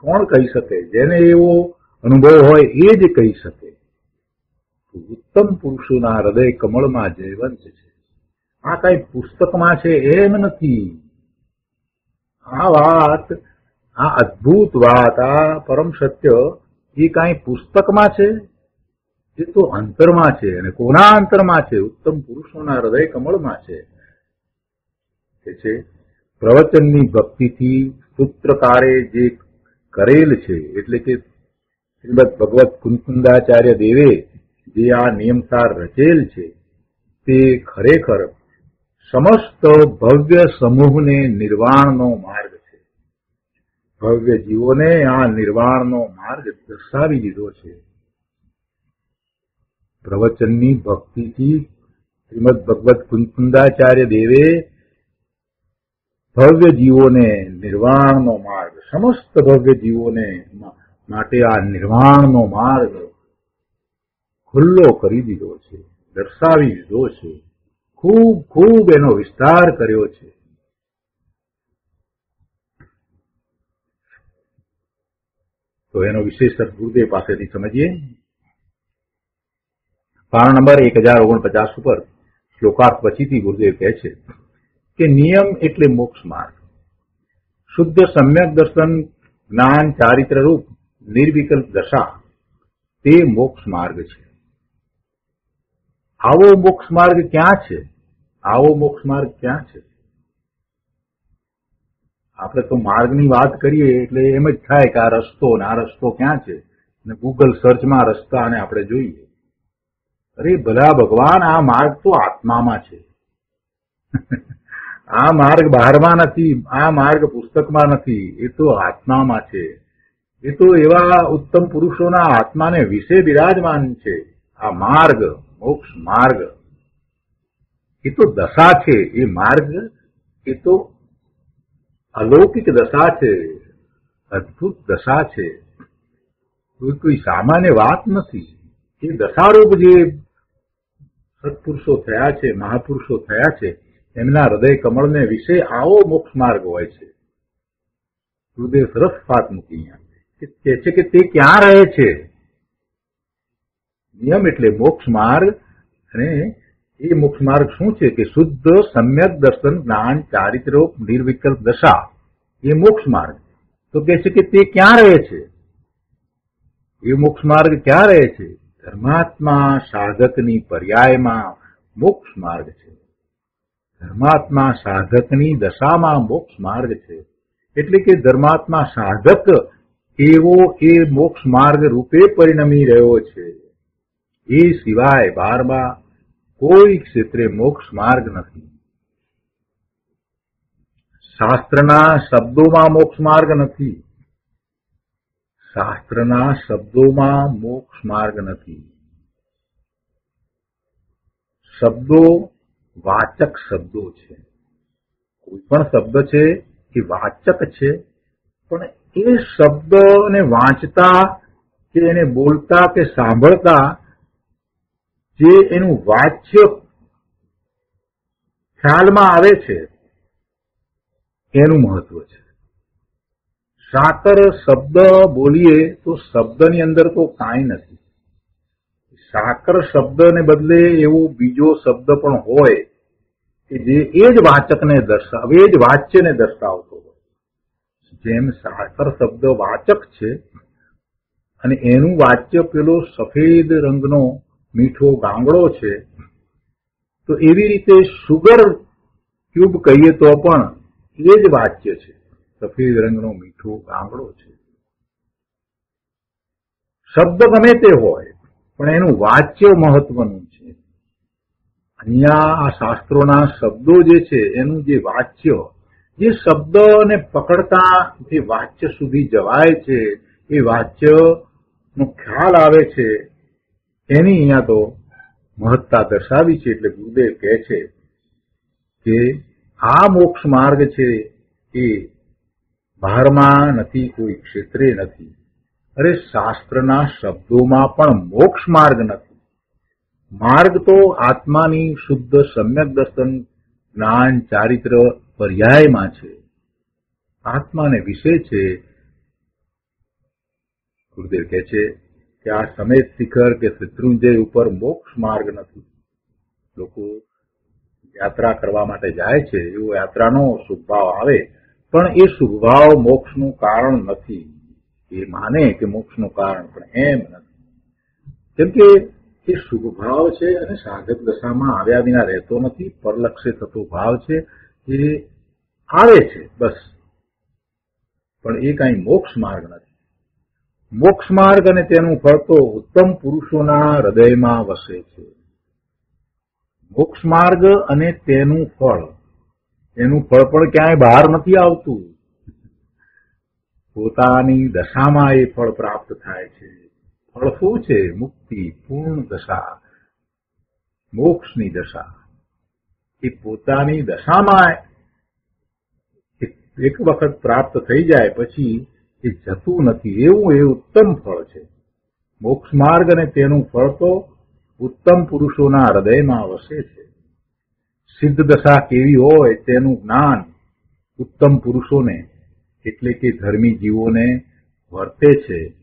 કોણ કહી શકે? જેને એવો અનુભવ હોય એ જ કહી શકે. ઉત્તમ પુરુષોના હૃદય કમળમાં જયવંત છે. આ કઈ પુસ્તકમાં છે એમ નથી. આ વાત, આ અદ્ભુત વાત, આ પરમ સત્ય એ કાંઈ પુસ્તકમાં છે? એ તો અંતરમાં છે અને કોના અંતરમાં છે? ઉત્તમ પુરુષોના હૃદય કમળમાં છે. કે છે, પ્રવચનની ભક્તિથી સૂત્રકારે જે કરેલ છે, એટલે કે શ્રીમદ ભગવત કુંકુંદાચાર્ય દેવે જે આ નિયમસાર રચેલ છે, તે ખરેખર સમસ્ત ભવ્ય સમૂહને નિર્વાણનો માર્ગ ભવ્ય જીવોને આ નિર્વાણનો માર્ગ દર્શાવી દીધો છે. પ્રવચનની ભક્તિથી શ્રીમદ ભગવત કુંદાચાર્ય દેવે ભવ્ય જીવોને નિર્વાણનો માર્ગ, સમસ્ત ભવ્ય જીવોને માટે આ નિર્વાણનો માર્ગ ખુલ્લો કરી દીધો છે, દર્શાવી દીધો છે. ખૂબ ખૂબ એનો વિસ્તાર કર્યો છે. તો એનો વિશેષ ગુરુદેવ પાસેથી સમજીએ. પારણ નંબર એક હજાર ઓગણપચાસ ઉપર શ્લોકાર્થ પછીથી ગુરુદેવ કહે છે કે નિયમ એટલે મોક્ષ માર્ગ. શુદ્ધ સમ્યક દર્શન, જ્ઞાન, ચારિત્ર રૂપ, નિર્વિકલ્પ દશા, તે મોક્ષ માર્ગ છે. આવો મોક્ષ માર્ગ ક્યાં છે? આવો મોક્ષ માર્ગ ક્યાં છે? આપણે તો માર્ગની વાત કરીએ એટલે એમ જ થાય કે આ રસ્તો ને આ રસ્તો ક્યાં છે? ને ગૂગલ સર્ચમાં રસ્તાને આપણે જોઈએ. અરે ભલા ભગવાન, આ માર્ગ તો આત્મામાં છે. આ માર્ગ બહારમાં નથી, આ માર્ગ પુસ્તકમાં નથી, એ તો આત્મામાં છે. એ તો એવા ઉત્તમ પુરુષોના આત્માને વિશે બિરાજમાન છે. આ માર્ગ, મોક્ષ માર્ગ. એ તો દશા છે. એ માર્ગ, એ તો અલૌકિક દશા છે, અદભુત દશા છે. કોઈ સામાન્ય વાત નથી. એ દશારૂપ જે સત્પુરુષો થયા છે, મહાપુરુષો થયા છે, એમના હૃદય કમળને વિશે આવો મોક્ષ માર્ગ હોય છે. ગુરુદેવ સરસ વાત મૂકી કે છે કે તે ક્યાં રહે છે? નિયમ એટલે મોક્ષ માર્ગ અને એ મોક્ષ માર્ગ શું છે કે શુદ્ધ, સમ્યક દર્શન, જ્ઞાન, ચારિત્ર, નિર્વિકલ્પ દશા, એ મોક્ષ માર્ગ. તો કે છે કે તે ક્યાં રહે છે? એ મોક્ષ માર્ગ ક્યાં રહે છે? ધર્માત્મા સાધકની પર્યાયમાં મોક્ષ માર્ગ છે. ધર્માત્મા સાધકની દશામાં મોક્ષ માર્ગ છે. એટલે કે ધર્માત્મા સાધક એવો એ મોક્ષ માર્ગ રૂપે પરિણમી રહ્યો છે. એ સિવાય બારમાં કોઈ ક્ષેત્રે મોક્ષ માર્ગ નથી. શાસ્ત્રના શબ્દોમાં મોક્ષ માર્ગ નથી. શાસ્ત્રના શબ્દોમાં મોક્ષ માર્ગ નથી. શબ્દો વાચક શબ્દો છે. કોઈ પણ શબ્દ છે એ વાચક છે, પણ એ શબ્દને વાંચતા કે એને બોલતા કે સાંભળતા જે એનું વાચ્ય ખ્યાલમાં આવે છે, એનું મહત્વ છે. સાકર શબ્દ બોલીએ તો શબ્દની અંદર તો કાંઈ નથી. સાકર શબ્દને બદલે એવો બીજો શબ્દ પણ હોય કે જે એ જ વાચકને દર્શાવે એ જ વાચ્યને દર્શાવતો હોય. જેમ સાકર શબ્દ વાચક છે, અને એનું વાચ્ય પેલો સફેદ રંગનો મીઠો ગાંગડો છે, તો એવી રીતે સુગર ક્યુબ કહીએ તો પણ એ જ વાક્ય છે. સફેદ રંગનો મીઠો ગાંગડો છે. શબ્દ ગમે તે હોય, પણ એનું વાચ્ય મહત્વનું છે. અહીંયા આ શાસ્ત્રોના શબ્દો જે છે, એનું જે વાચ્ય, જે શબ્દને પકડતા જે વાચ્ય સુધી જવાય છે, એ વાચ્ય નો ખ્યાલ આવે છે એની અહીંયા તો મહત્તા દર્શાવી છે એટલે ગુરુદેવ કહે છે કે આ મોક્ષ માર્ગ છે એ બહારમાં નથી, કોઈ ક્ષેત્રે નથી. અરે શાસ્ત્રના શબ્દોમાં પણ મોક્ષ માર્ગ નથી. માર્ગ તો આત્માની શુદ્ધ સમ્યક દર્શન, જ્ઞાન, ચારિત્ર, પર્યાયમાં છે. આત્માને વિશે છે. ગુરુદેવ કહે છે કે આ સમેત શિખર કે શત્રુંજય ઉપર મોક્ષ માર્ગ નથી. લોકો યાત્રા કરવા માટે જાય છે, એવો યાત્રાનો શુભભાવ આવે, પણ એ શુભભાવ મોક્ષનું કારણ નથી. એ માને કે મોક્ષનું કારણ પણ એમ નથી. કેમ કે એ શુભભાવ છે અને સાધક દશામાં આવ્યા વિના રહેતો નથી, પરલક્ષે થતો ભાવ છે, એ આવે છે, બસ. પણ એ કાંઈ મોક્ષ માર્ગ નથી. મોક્ષ માર્ગ અને તેનું ફળ તો ઉત્તમ પુરુષોના હૃદયમાં વસે છે. મોક્ષ માર્ગ અને તેનું ફળ. તેનું ફળ પણ ક્યાંય બહાર નથી આવતું. પોતાની દશામાં એ ફળ પ્રાપ્ત થાય છે. ફળ શું છે? મુક્તિ, પૂર્ણ દશા. મોક્ષની દશા. એ પોતાની દશામાં એક વખત પ્રાપ્ત થઈ જાય પછી એ જતું નથી. એવું એ ઉત્તમ ફળ છે. મોક્ષ માર્ગ અને તેનું ફળ તો ઉત્તમ પુરુષોના હૃદયમાં વસે છે. સિદ્ધ દશા કેવી હોય તેનું જ્ઞાન ઉત્તમ પુરુષોને, એટલે કે ધર્મી જીવોને, વર્તે છે.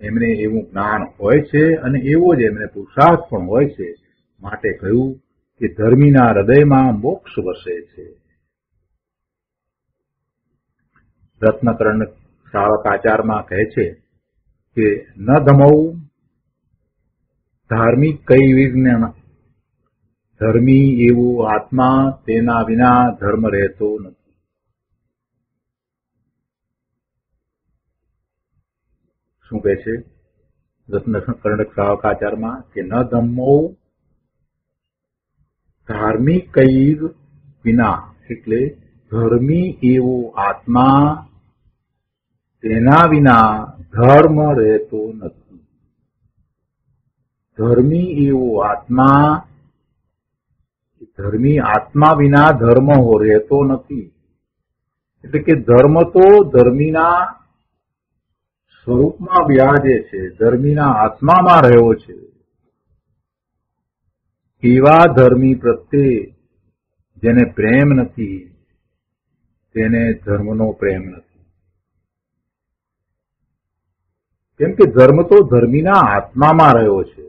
એમને એવું જ્ઞાન હોય છે અને એવો જ એમને પુરુષાર્થ પણ હોય છે. માટે કહ્યું કે ધર્મીના હૃદયમાં મોક્ષ વસે છે. રત્નકરણ શાળકાચારમાં કહે છે કે ન ધમવું ધાર્મિક કઈ વિજ્ઞાન ધર્મી એવો આત્મા તેના વિના ધર્મ રહેતો નથી. શું કહે છે? રત્ન કર્ણક શાવકાચારમાં કે ન ધમવું ધાર્મિક કઈ વિના એટલે ધર્મી એવો આત્મા તેના વિના ધર્મ રહેતો નથી. ધર્મી એવો આત્મા ધર્મી આત્મા વિના ધર્મ રહેતો નથી. એટલે કે ધર્મ તો ધર્મીના સ્વરૂપમાં વ્યાજે છે, ધર્મીના આત્મામાં રહ્યો છે. એવા ધર્મી પ્રત્યે જેને પ્રેમ નથી, તેને ધર્મનો પ્રેમ નથી. કેમ કે ધર્મ તો ધર્મીના આત્મામાં રહ્યો છે.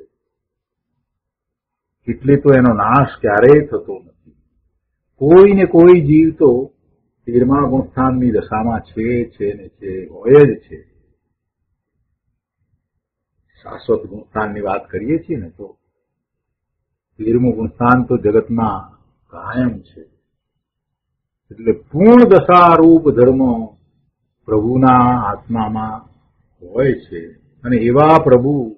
એટલે તો એનો નાશ ક્યારેય થતો નથી. કોઈ ને કોઈ જીવ તો તેરમા ગુણસ્થાનની દશામાં છે છે ને છે, હોય જ છે. શાશ્વત ગુણસ્થાનની વાત કરીએ છીએ ને તો તેરમું ગુણસ્થાન તો જગતમાં કાયમ છે. એટલે પૂર્ણ દશારૂપ ધર્મ પ્રભુના આત્મામાં હોય છે. અને એવા પ્રભુ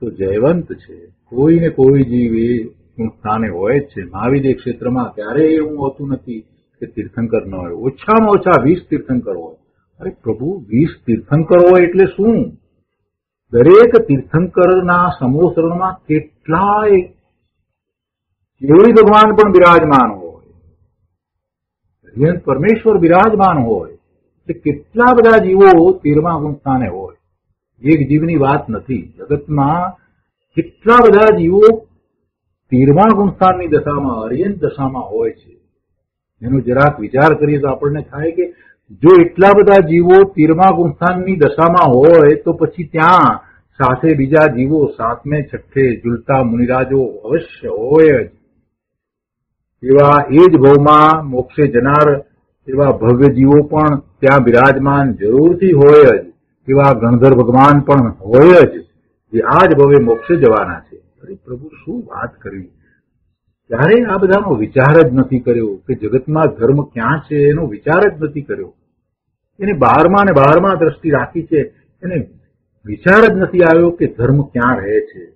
તો જયવંત છે. કોઈ ને કોઈ જીવ એ સ્થાને હોય જ છે. મહાવીર ક્ષેત્રમાં ક્યારેય એવું હોતું નથી કે તીર્થંકર ન હોય. ઓછામાં ઓછા વીસ તીર્થંકર હોય. અરે પ્રભુ, વીસ તીર્થંકર હોય એટલે શું? દરેક તીર્થંકરના સમોસરણમાં કેટલાય કેવળી ભગવાન પણ બિરાજમાન હોય. પરમેશ્વર બિરાજમાન હોય. કે કેટલા બધા જીવો તેરમા ગુણસ્થાને હોય. એક જીવની વાત નથી. જગતમાં કેટલા બધા જીવો તેરમા ગુણસ્થાનની દશામાં અર્યંત દશામાં હોય છે. એનો જરાક વિચાર કરીએ તો આપણને થાય કે જો એટલા બધા જીવો તીરમા ગુણસ્થાનની દશામાં હોય, તો પછી ત્યાં સાથે બીજા જીવો સાતમે, છઠ્ઠે ઝૂલતા મુનિરાજો અવશ્ય હોય જ. એવા એ જ ભવમાં મોક્ષે જનાર એવા ભવ્ય પણ ત્યાં બિરાજમાન જરૂરથી હોય જ. એવા ગણધર ભગવાન પણ હોય જ. જે આ જ ભવે મોક્ષે જવાના છે. અરે પ્રભુ, શું વાત કરવી? ત્યારે આ બધાનો વિચાર જ નથી કર્યો કે જગતમાં ધર્મ ક્યાં છે એનો વિચાર જ નથી કર્યો? એને બહારમાં ને બહારમાં દ્રષ્ટિ રાખી છે. એને વિચાર જ નથી આવ્યો કે ધર્મ ક્યાં રહે છે.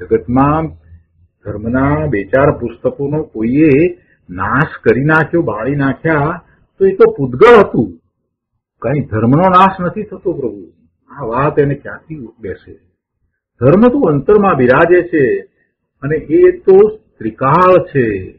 જગતમાં ધર્મના બે ચાર પુસ્તકોનો કોઈએ નાશ કરી નાખ્યો, બાળી નાખ્યા, તો એ તો પૂદગળ હતું. કઈ ધર્મનો નાશ નથી થતો પ્રભુ આ વાત એને ક્યાંથી બેસે? ધર્મ તો અંતરમાં બિરાજે છે અને એ તો ત્રિકાળ છે.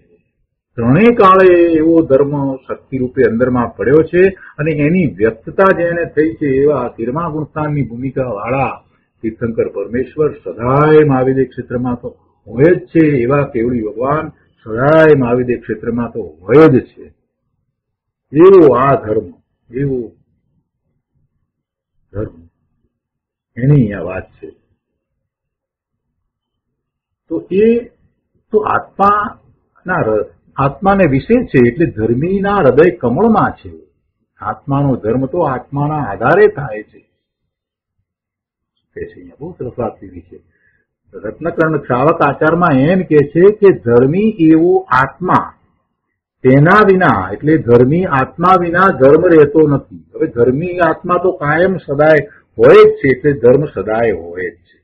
ત્રણેય કાળે એવો ધર્મ શક્તિ રૂપે અંદરમાં પડ્યો છે અને એની વ્યક્તતા જેને થઈ છે એવા તિરમા ગુણસ્થાનની ભૂમિકા વાળા તીર્થંકર પરમેશ્વર સદાય મહાવીર ક્ષેત્રમાં તો હોય જ છે એવા કેવડી ભગવાન સદાય મહાવિદય ક્ષેત્રમાં તો હોય જ છે. એવો આ ધર્મ, એવો ધર્મ. એની આ વાત છે. તો એ, તો આત્માના આત્માને વિશે છે એટલે ધર્મીના હૃદય કમળમાં છે. આત્માનો ધર્મ તો આત્માના આધારે થાય છે. કે છે અહીંયા બહુ સરસ વાત છે. રત્નકર્ણ શ્રાવક આચારમાં એમ કે છે કે ધર્મી એવો આત્મા તેના વિના, એટલે ધર્મી આત્મા વિના ધર્મ રહેતો નથી. હવે ધર્મી આત્મા તો કાયમ સદાય હોય જ છે, એટલે ધર્મ સદાય હોય જ છે.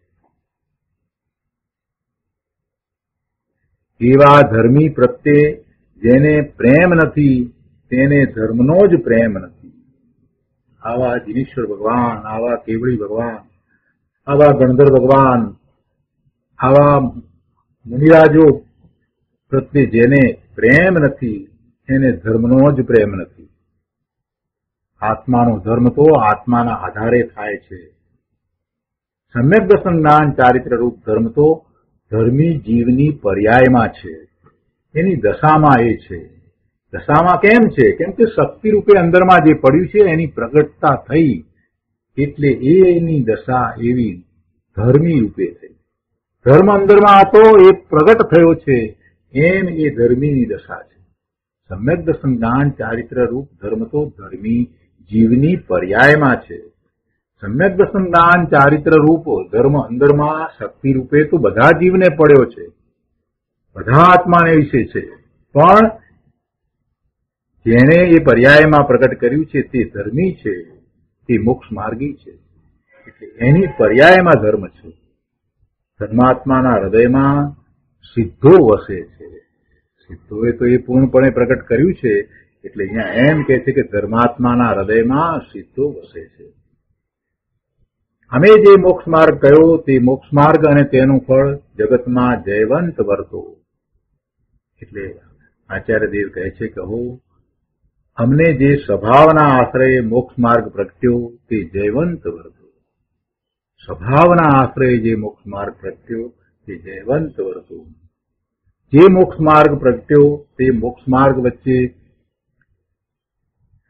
એવા ધર્મી પ્રત્યે જેને પ્રેમ નથી, તેને ધર્મનો જ પ્રેમ નથી. આવા જીનેશ્વર ભગવાન, આવા કેવળી ભગવાન, આવા ગણધર ભગવાન આવા મુનિરાજો પ્રત્યે જેને પ્રેમ નથી એને ધર્મનો જ પ્રેમ નથી. આત્માનો ધર્મ તો આત્માના આધારે થાય છે. સમ્યક દર્શન જ્ઞાન ચારિત્ર રૂપ ધર્મ તો ધર્મી જીવની પર્યાયમાં છે. એની દશામાં એ છે. દશામાં કેમ છે? કેમ કે શક્તિ રૂપે અંદરમાં જે પડ્યું છે, એની પ્રગટતા થઈ, એટલે એની દશા એવી ધર્મી રૂપે થઈ. ધર્મ અંદરમાં હતો એ પ્રગટ થયો છે. એમ એ ધર્મીની દશા છે. સમ્યક દર્શન જ્ઞાન ચારિત્ર રૂપ ધર્મ તો ધર્મી જીવની પર્યાયમાં છે. સમ્યક દર્શન જ્ઞાન ચારિત્ર રૂપ ધર્મ અંદરમાં શક્તિ રૂપે તો બધા જીવને પડ્યો છે. બધા આત્માને વિશે છે. પણ જેણે એ પર્યાયમાં પ્રગટ કર્યું છે તે ધર્મી છે. તે મોક્ષ માર્ગી છે. એટલે એની પર્યાયમાં ધર્મ છે. ધર્માત્માના હૃદયમાં સિદ્ધો વસે છે. સિદ્ધોએ તો એ પૂર્ણપણે પ્રગટ કર્યું છે, એટલે અહીંયા એમ કે છે કે ધર્માત્માના હૃદયમાં સિદ્ધો વસે છે. અમે જે મોક્ષ માર્ગ કયો તે મોક્ષ માર્ગ અને તેનું ફળ જગતમાં જયવંત વર્તો. એટલે આચાર્ય દેવ કહે છે કે હો, અમને જે સ્વભાવના આશ્રય મોક્ષ માર્ગ પ્રગટ્યો તે જયવંત વર્તો. સ્વભાવના આશ્રય જે મોક્ષ માર્ગ પ્રગટ્યો તે જયવંત વર્તો જે મોક્ષ માર્ગ પ્રગટ્યો તે મોક્ષ માર્ગ વચ્ચે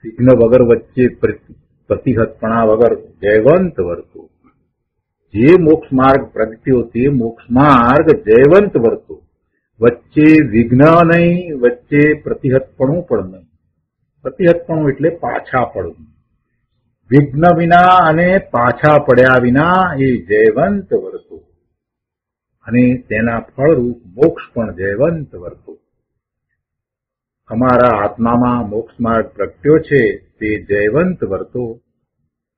વિઘ્ન વગર વચ્ચે પ્રતિહતપણા વગર જયવંત વર્તો જે મોક્ષ માર્ગ પ્રગટ્યો તે મોક્ષ માર્ગ જયવંત વર્તો વચ્ચે વિઘ્ન નહીં, વચ્ચે પ્રતિહતપણું પણ નહીં. પ્રતિહતપણું એટલે પાછા પડવું. વિઘ્ન વિના અને પાછા પડ્યા વિના એ જયવંત વર્તો. અને તેના ફળરૂપ મોક્ષ પણ જયવંત વર્તો. અમારા આત્મામાં મોક્ષ માર્ગ પ્રગટ્યો છે તે જયવંત વર્તો.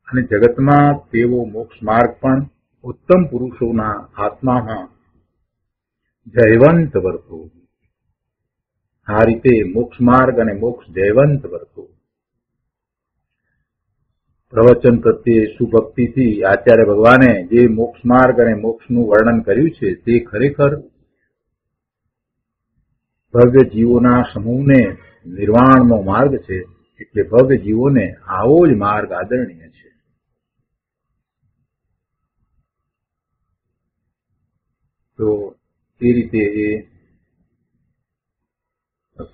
અને જગતમાં તેવો મોક્ષ માર્ગ પણ ઉત્તમ પુરુષોના આત્મામાં જયવંત વર્તો. આ રીતે મોક્ષ માર્ગ અને મોક્ષ જયવંત વર્તો. પ્રવચન પ્રત્યે સુભક્તિથી આચાર્ય ભગવાને જે મોક્ષ માર્ગ અને મોક્ષનું વર્ણન કર્યું છે તે ખરેખર ભવ્ય જીવોના સમૂહને નિર્વાણનો માર્ગ છે, એટલે ભવ્ય જીવોને આવો જ માર્ગ આદરણીય છે. તો એ રીતે એ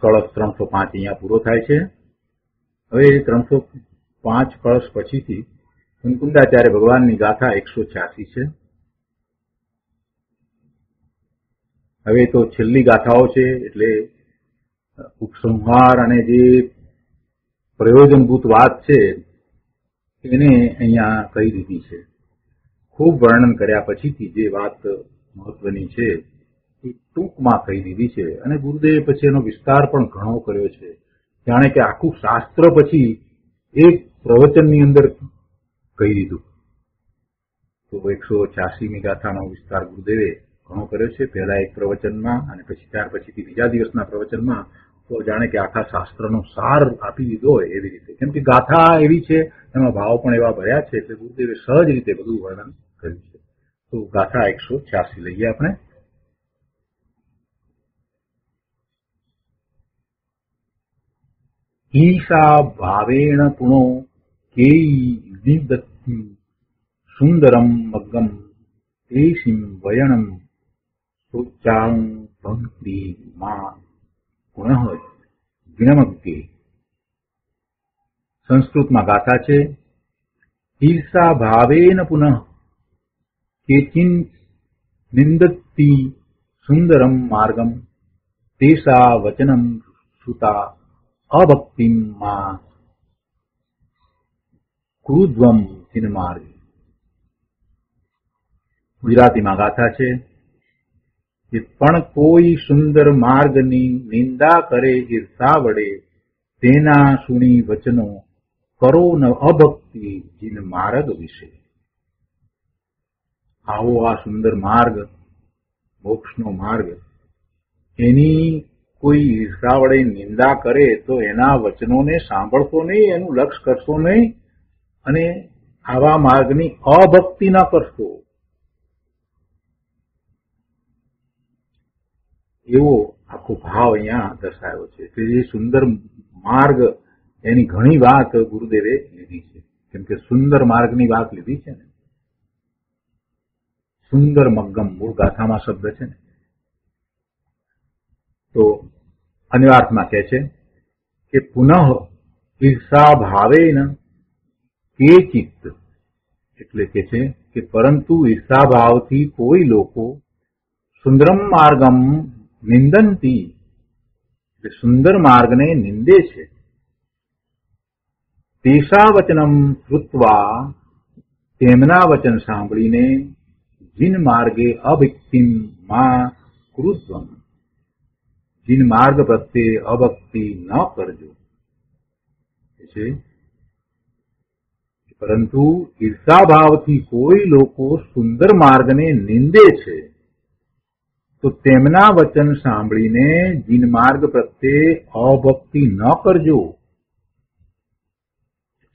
કળશ ત્રણસો પાંચ અહીંયા પૂરો થાય છે. હવે ત્રણસો પાંચ વર્ષ પછીથી મુકુંદાચાર્ય ભગવાનની ગાથા એકસો છ્યાસી છે. હવે તો છેલ્લી ગાથાઓ છે, એટલે ઉપસંહાર અને જે પ્રયોજનભૂત વાત છે, એને અહીંયા કહી દીધી છે. ખૂબ વર્ણન કર્યા પછીથી જે વાત મહત્વની છે, એ ટૂંકમાં કહી દીધી છે. અને ગુરુદેવે પછી એનો વિસ્તાર પણ ઘણો કર્યો છે. જાણે કે આખું શાસ્ત્ર પછી એક પ્રવચનની અંદર કહી દીધું. તો એકસો છ્યાસીમી ગાથાનો વિસ્તાર ગુરુદેવે ઘણો કર્યો છે. પહેલા એક પ્રવચનમાં અને પછી ત્યાર પછીથી બીજા દિવસના પ્રવચનમાં તો જાણે કે આખા શાસ્ત્રનો સાર આપી દીધો હોય એવી રીતે. કેમ કે ગાથા એવી છે, એમાં ભાવ પણ એવા ભર્યા છે એટલે ગુરુદેવે સહજ રીતે બધું વર્ણન કર્યું છે. તો ગાથા એકસો છ્યાસી લઈએ આપણે. ઈશા ભાવેણ પુણો નિદત્તિ સુંદરમ મગ્ગમ તેશિમ વયણમ સોચ્ચાંગ ભક્તિ મા પુનઃ વિનમગ્ગે સંસ્કૃતમાં ગાથા છે ઈર્ષા ભાવેન પુનઃ કેચિન નિંદત્તિ સુંદરમ માર્ગમ તેસા વચનમ શ્રુતા અભક્તિમ મા ક્રુદ્વમ માર્ગ ગુજરાતીમાં ગાથા છે કે પણ કોઈ સુંદર માર્ગની નિંદા કરે ઈર્ષા વડે તેના સુણી વચનો કરો ન અભક્તિ જીન માર્ગ વિશે આવો આ સુંદર માર્ગ મોક્ષનો માર્ગ એની કોઈ ઈર્ષા વડે નિંદા કરે તો એના વચનોને સાંભળશો નહીં એનું લક્ષ કરશો નહીં અને આવા માર્ગની અભક્તિ ન કરશો. એવો આખો ભાવ અહીંયા દર્શાવ્યો છે કે જે સુંદર માર્ગ એની ઘણી વાત ગુરુદેવે લીધી છે. કેમ કે સુંદર માર્ગની વાત લીધી છે ને. સુંદર મગ્ગમ મૂળ ગાથામાં શબ્દ છે ને. તો અનિવાર્થમાં કહે છે કે પુનઃ ઈર્ષા ભાવે કે ચિત્ત એટલે કે છે કે પરંતુ ઈર્ષાભાવથી કોઈ લોકો સુંદરમ માર્ગમ નિંદંતી. સુંદર માર્ગને નિંદે છે. તેસા વચનમ શ્રુત્વા તેમના વચન સાંભળીને જીન માર્ગે અભિક્તિમમાં કૃત્વમ. જીન માર્ગ પ્રત્યે અભક્તિ ન કરજો. પરંતુ ઈર્ષાભાવથી કોઈ લોકો સુંદર માર્ગને નિંદે છે. તો તેમના વચન સાંભળીને જીન માર્ગ પ્રત્યે અભક્તિ ન કરજો.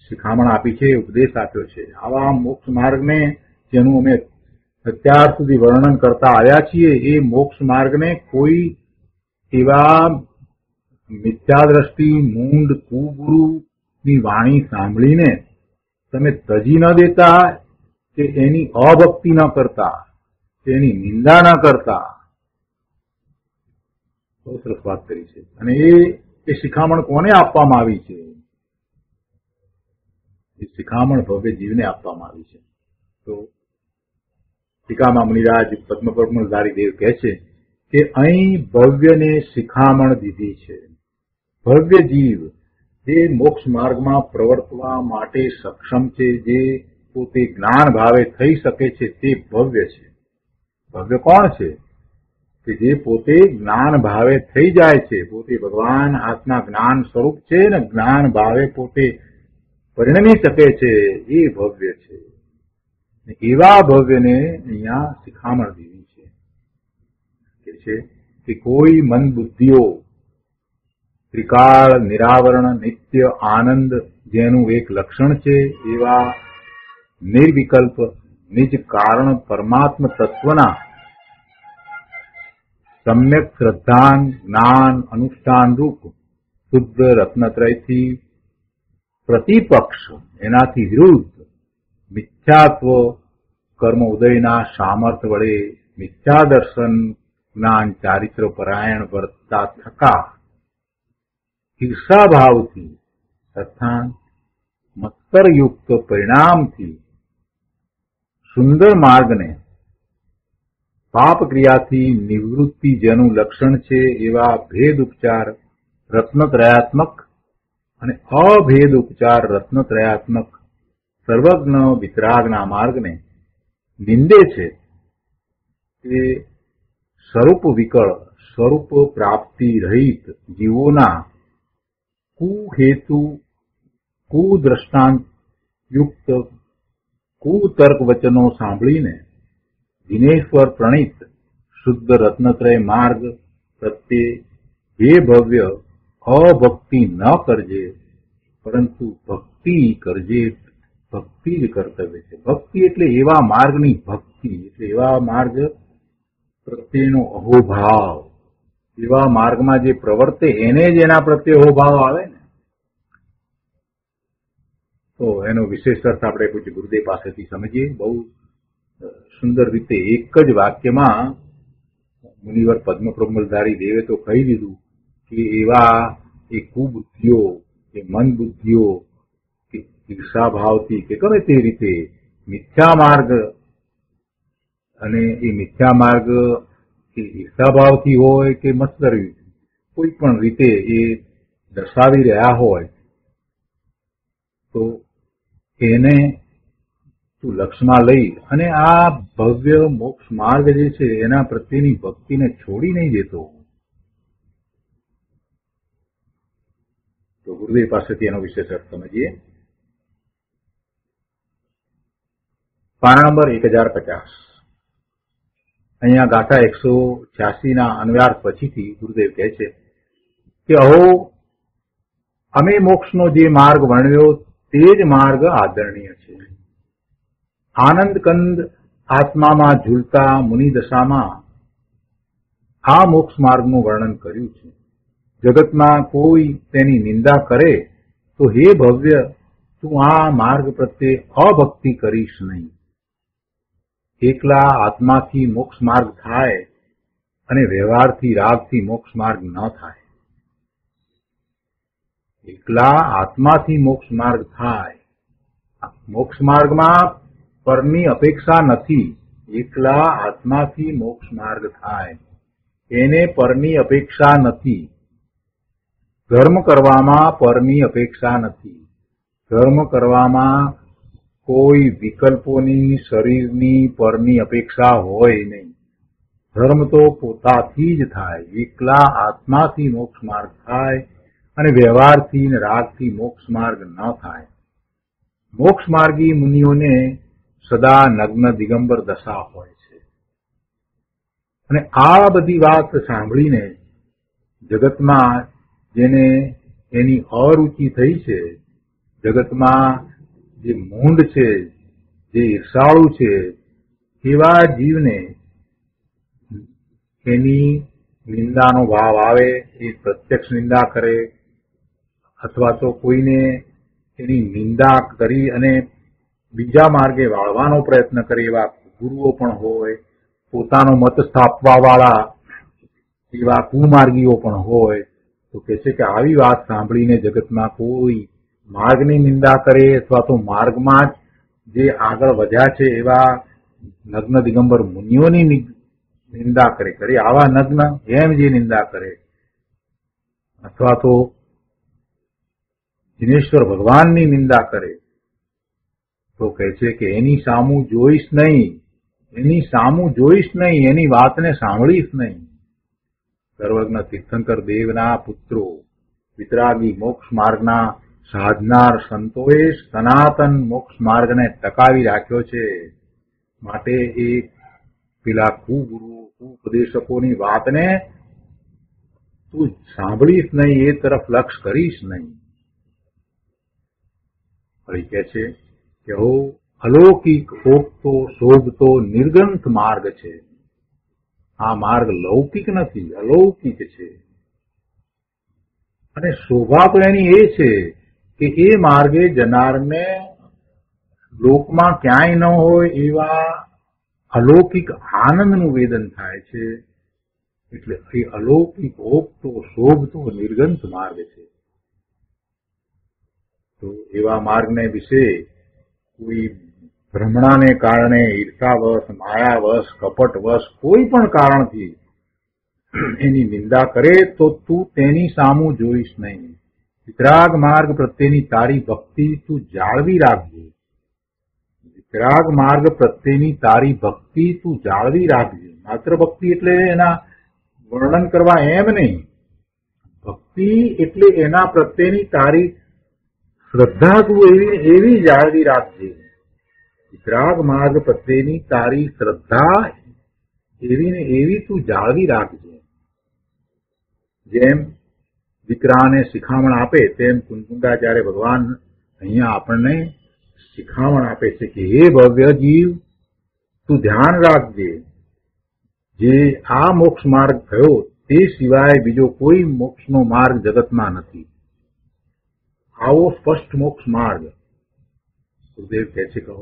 શિખામણ આપી છે, ઉપદેશ આપ્યો છે. આવા મોક્ષ માર્ગને જેનું અમે અત્યાર સુધી વર્ણન કરતા આવ્યા છીએ, એ મોક્ષ માર્ગને કોઈ એવા મિથ્યાદ્રષ્ટિ મૂંડ કુગુરુની વાણી સાંભળીને તમે તજી ન દેતા કે એની અભક્તિ ન કરતા, કે એની નિંદા ન કરતા. બહુ સરસ વાત કરી છે. અને એ એ શિખામણ કોને આપવામાં આવી છે? એ શિખામણ ભવ્ય જીવને આપવામાં આવી છે. તો ટીકામાં મુનિરાજ પદ્મપદ્મધારી દેવ કહે છે કે અહીં ભવ્યને શિખામણ દીધી છે. ભવ્ય જીવ જે મોક્ષ માર્ગમાં પ્રવર્તવા માટે સક્ષમ છે, જે પોતે જ્ઞાન ભાવે થઈ શકે છે, તે ભવ્ય છે. ભવ્ય કોણ છે? કે જે પોતે જ્ઞાન ભાવે થઈ જાય છે, પોતે ભગવાન આત્મા જ્ઞાન સ્વરૂપ છે ને જ્ઞાન ભાવે પોતે પરિણમી શકે છે, એ ભવ્ય છે. એવા ભવ્યને અહીંયા શિખામણ દીધી છે. કે છે કે કોઈ મન બુદ્ધિઓ ત્રિકાળ, નિરાવરણ, નિત્ય, આનંદ જેનું એક લક્ષણ છે એવા નિર્વિકલ્પ, નિજ કારણ પરમાત્મ તત્વના સમ્યક શ્રદ્ધાન, જ્ઞાન, અનુષ્ઠાન રૂપ શુદ્ધ રત્નત્રયથી પ્રતિપક્ષ, એનાથી વિરુદ્ધ મિથ્યાત્વ, કર્મ ઉદયના સામર્થ વડે મિથ્યા દર્શન જ્ઞાન ચારિત્ર પરાયણ વર્તતા થકા ઈર્ષાભાવથી તથા મત્તરયુક્ત પરિણામથી સુંદર માર્ગને પાપ ક્રિયાથી નિવૃત્તિ જેનું લક્ષણ છે એવા ભેદ ઉપચાર રત્નત્રયાત્મક અને અભેદ ઉપચાર રત્નત્રયાત્મક સર્વજ્ઞ વિતરાગના માર્ગને નિંદે છે તે સ્વરૂપ વિકળ સ્વરૂપ પ્રાપ્તિ રહિત જીવોના કુહેતુ કુદ્રષ્ટાંત યુક્ત કુતર્ક વચનો સાંભળીને દિનેશ્વર પ્રણીત શુદ્ધ રત્નત્રય માર્ગ પ્રત્યે હે ભવ્ય અભક્તિ ન કરજે પરંતુ ભક્તિ કરજે ભક્તિ જ કર્તવ્ય છે ભક્તિ એટલે એવા માર્ગની ભક્તિ એટલે એવા માર્ગ પ્રત્યેનો અહોભાવ એવા માર્ગમાં જે પ્રવર્તે એને જ એના પ્રત્યે અહોભાવ આવે તો એનો વિશેષ અર્થ આપણે પૂછ્ય ગુરુદેવ પાસેથી સમજીએ, બહુ સુંદર રીતે એક જ વાક્યમાં મુનિવર પદ્મપ્રમલધારી દેવે તો કહી દીધું કે એવા એ કુબુદ્ધિઓ કે મન બુદ્ધિઓ કે ઈર્ષાભાવથી કે ગમે તે રીતે મિથ્યા માર્ગ અને એ મિથ્યા માર્ગ કે ઈર્ષાભાવથી હોય કે મત્સરવી કોઈ પણ રીતે એ દર્શાવી રહ્યા હોય, તો એને તું લક્ષમાં લઈ અને આ ભવ્ય મોક્ષ માર્ગ જે છે, એના પ્રત્યેની ભક્તિને છોડી નહીં દેતો. તો ગુરુદેવ પાસેથી એનો વિશેષ અર્થ સમજીએ. પાના નંબર એક હજાર પચાસ. અહીંયા ગાથા એકસો છ્યાસીના અન્વયાર્થ પછીથી ગુરુદેવ કહે છે કે, અહો, અમે મોક્ષનો જે માર્ગ વર્ણ્યો તે જ માર્ગ આદરણીય છે. આનંદ કંદ આત્મામાં ઝૂલતા મુનિ દશામાં આ મોક્ષ માર્ગનું વર્ણન કર્યું છે. જગતમાં કોઈ તેની નિંદા કરે તો હે ભવ્ય, તું આ માર્ગ પ્રત્યે અભક્તિ કરીશ નહીં. એકલા આત્માથી મોક્ષ માર્ગ થાય અને વ્યવહારથી, રાગથી મોક્ષ માર્ગ ન થાય. એકલા આત્માથી મોક્ષ માર્ગ થાય. મોક્ષ માર્ગમાં પરની અપેક્ષા નથી. એકલા આત્માથી મોક્ષ માર્ગ થાય. એને પરની અપેક્ષા નથી. ધર્મ કરવામાં પરની અપેક્ષા નથી. ધર્મ કરવામાં કોઈ વિકલ્પોની શરીરની પરની અપેક્ષા હોય નહીં. ધર્મ તો પોતાથી જ થાય. એકલા આત્માથી મોક્ષ માર્ગ થાય. અને વ્યવહારથી ને રાગથી મોક્ષ માર્ગ ન થાય. મોક્ષ માર્ગી મુનિઓને સદા નગ્ન દિગંબર દશા હોય છે. અને આ બધી વાત સાંભળીને જગતમાં જેને એની અરુચિ થઈ છે, જગતમાં જે મૂંડ છે, જે ઈર્ષાળુ છે, એવા જીવને એની નિંદાનો ભાવ આવે, એ પ્રત્યક્ષ નિંદા કરે અથવા તો કોઈને એની નિંદા કરી અને બીજા માર્ગે વાળવાનો પ્રયત્ન કરે એવા ગુરુઓ પણ હોય, પોતાનો મત સ્થાપવા વાળા એવા કુમાર્ગીઓ પણ હોય, તો કે છે કે આવી વાત સાંભળીને જગતમાં કોઈ માર્ગની નિંદા કરે અથવા તો માર્ગમાં જ જે આગળ વધ્યા છે એવા નગ્ન દિગંબર મુનિઓની નિંદા કરે કરે આવા નગ્ન એમ જે નિંદા કરે. અથવા તો દિનેશ્વર ભગવાનની નિંદા કરે. તો કહે છે કે એની સામું જોઈશ નહીં. એની સામું જોઈશ નહીં. એની વાતને સાંભળીશ નહીં. સર્વજ્ઞ તીર્થંકર દેવના પુત્રો, વિતરાગી મોક્ષ માર્ગના સાધનાર સંતોએ સનાતન મોક્ષ માર્ગને ટકાવી રાખ્યો છે. માટે એ પેલા કુગુરુ કુપદેશકોની વાતને તું સાંભળીશ નહીં, એ તરફ લક્ષ કરીશ નહીં. ફરી કે છે કે હો, અલૌકિક ઓગતો શોભતો, નિર્ગંથ માર્ગ છે. આ માર્ગ લૌકિક નથી, અલૌકિક છે. અને શોભા તો એની એ છે કે એ માર્ગે જનારને લોકમાં ક્યાંય ન હોય એવા અલૌકિક આનંદનું વેદન થાય છે. એટલે એ અલૌકિક ઓગતો શોભતો, નિર્ગંથ માર્ગ છે. તો એવા માર્ગને વિશે કોઈ ભ્રમણાને કારણે ઈર્ષાવશ, માયાવશ, કપટવશ કોઈ પણ કારણથી એની નિંદા કરે, તો તું તેની સામું જોઈશ નહીં. વિતરાગ માર્ગ પ્રત્યેની તારી ભક્તિ તું જાળવી રાખજે. વિતરાગ માર્ગ પ્રત્યેની તારી ભક્તિ તું જાળવી રાખજે. માત્ર ભક્તિ એટલે એના વર્ણન કરવા એમ નહીં. ભક્તિ એટલે એના પ્રત્યેની તારી શ્રદ્ધા એવી એવી જાળવી રાખજે વિતરાગ માર્ગ પ્રત્યેની તારી શ્રદ્ધા એવી એવી તું જાળવી રાખજે. જેમ દીકરાને શિખામણ આપે, તેમ કુંકુંડાચાર્ય ભગવાન અહીંયા આપણને શિખામણ આપે છે કે, હે ભવ્ય જીવ, તું ધ્યાન રાખજે. જે આ મોક્ષ માર્ગ થયો, તે સિવાય બીજો કોઈ મોક્ષનો માર્ગ જગતમાં નથી. આવો સ્પષ્ટ મોક્ષ માર્ગ ગુરુદેવ કહે છે કહો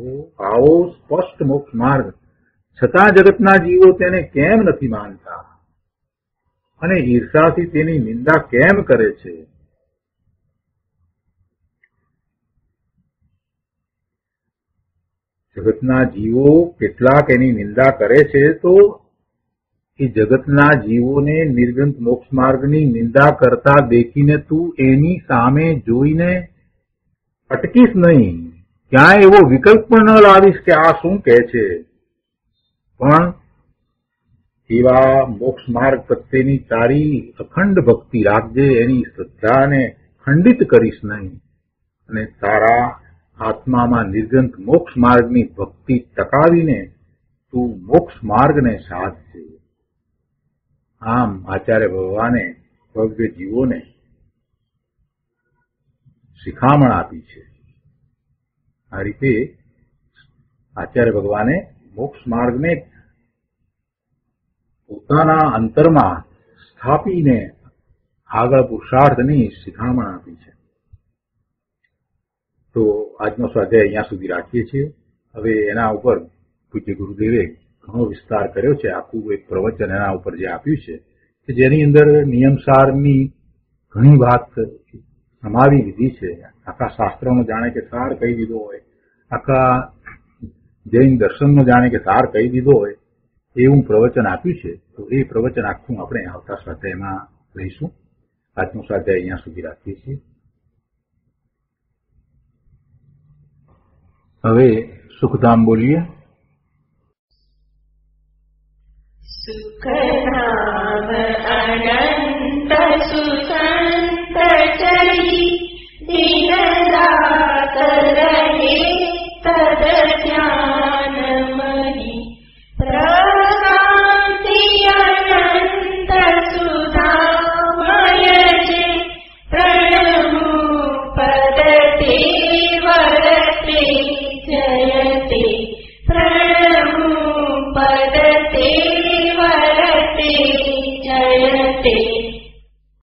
આવો સ્પષ્ટ મોક્ષ માર્ગ છતાં જગતના જીવો તેને કેમ નથી માનતા અને ઈર્ષાથી તેની નિંદા કેમ કરે છે? જગતના જીવો કેટલાક એની નિંદા કરે છે તો એ જગતના જીવોને નિર્ગંત મોક્ષ માર્ગની નિંદા કરતા દેખીને તું એની સામે જોઈને અટકીશ નહીં. ક્યાંય એવો વિકલ્પ પણ ન લાવીશ કે આ શું કહે છે. પણ એવા મોક્ષ માર્ગ પ્રત્યેની તારી અખંડ ભક્તિ રાખજે, એની શ્રદ્ધાને ખંડિત કરીશ નહીં. અને તારા આત્મામાં નિર્ગંત મોક્ષ માર્ગની ભક્તિ ટકાવીને તું મોક્ષ માર્ગને સાધશે આમ આચાર્ય ભગવાને ભવ્ય જીવોને શિખામણ આપી છે. આ રીતે આચાર્ય ભગવાને મોક્ષ માર્ગને પોતાના અંતરમાં સ્થાપીને આગળ પુરુષાર્થની શિખામણ આપી છે. તો આજનો સ્વાધ્યાય અહીંયા સુધી રાખીએ છીએ. હવે એના ઉપર પૂજ્ય ગુરુદેવે ઘણો વિસ્તાર કર્યો છે. આખું એક પ્રવચન એના ઉપર જે આપ્યું છે કે જેની અંદર નિયમસારની ઘણી વાત સમાવી લીધી છે. આખા શાસ્ત્રોનો જાણે કે સાર કહી દીધો હોય, આખા જૈન દર્શનનો જાણે કે સાર કહી દીધો હોય એવું પ્રવચન આપ્યું છે. તો એ પ્રવચન આખું આપણે આવતા સ્વાધ્યાયમાં લઈશું. આજનું સ્વાધ્યાય અહીંયા સુધી રાખીએ છીએ. હવે સુખધામ બોલીએ. સુખધામ અનંત સુસંત ચરી દિન રાત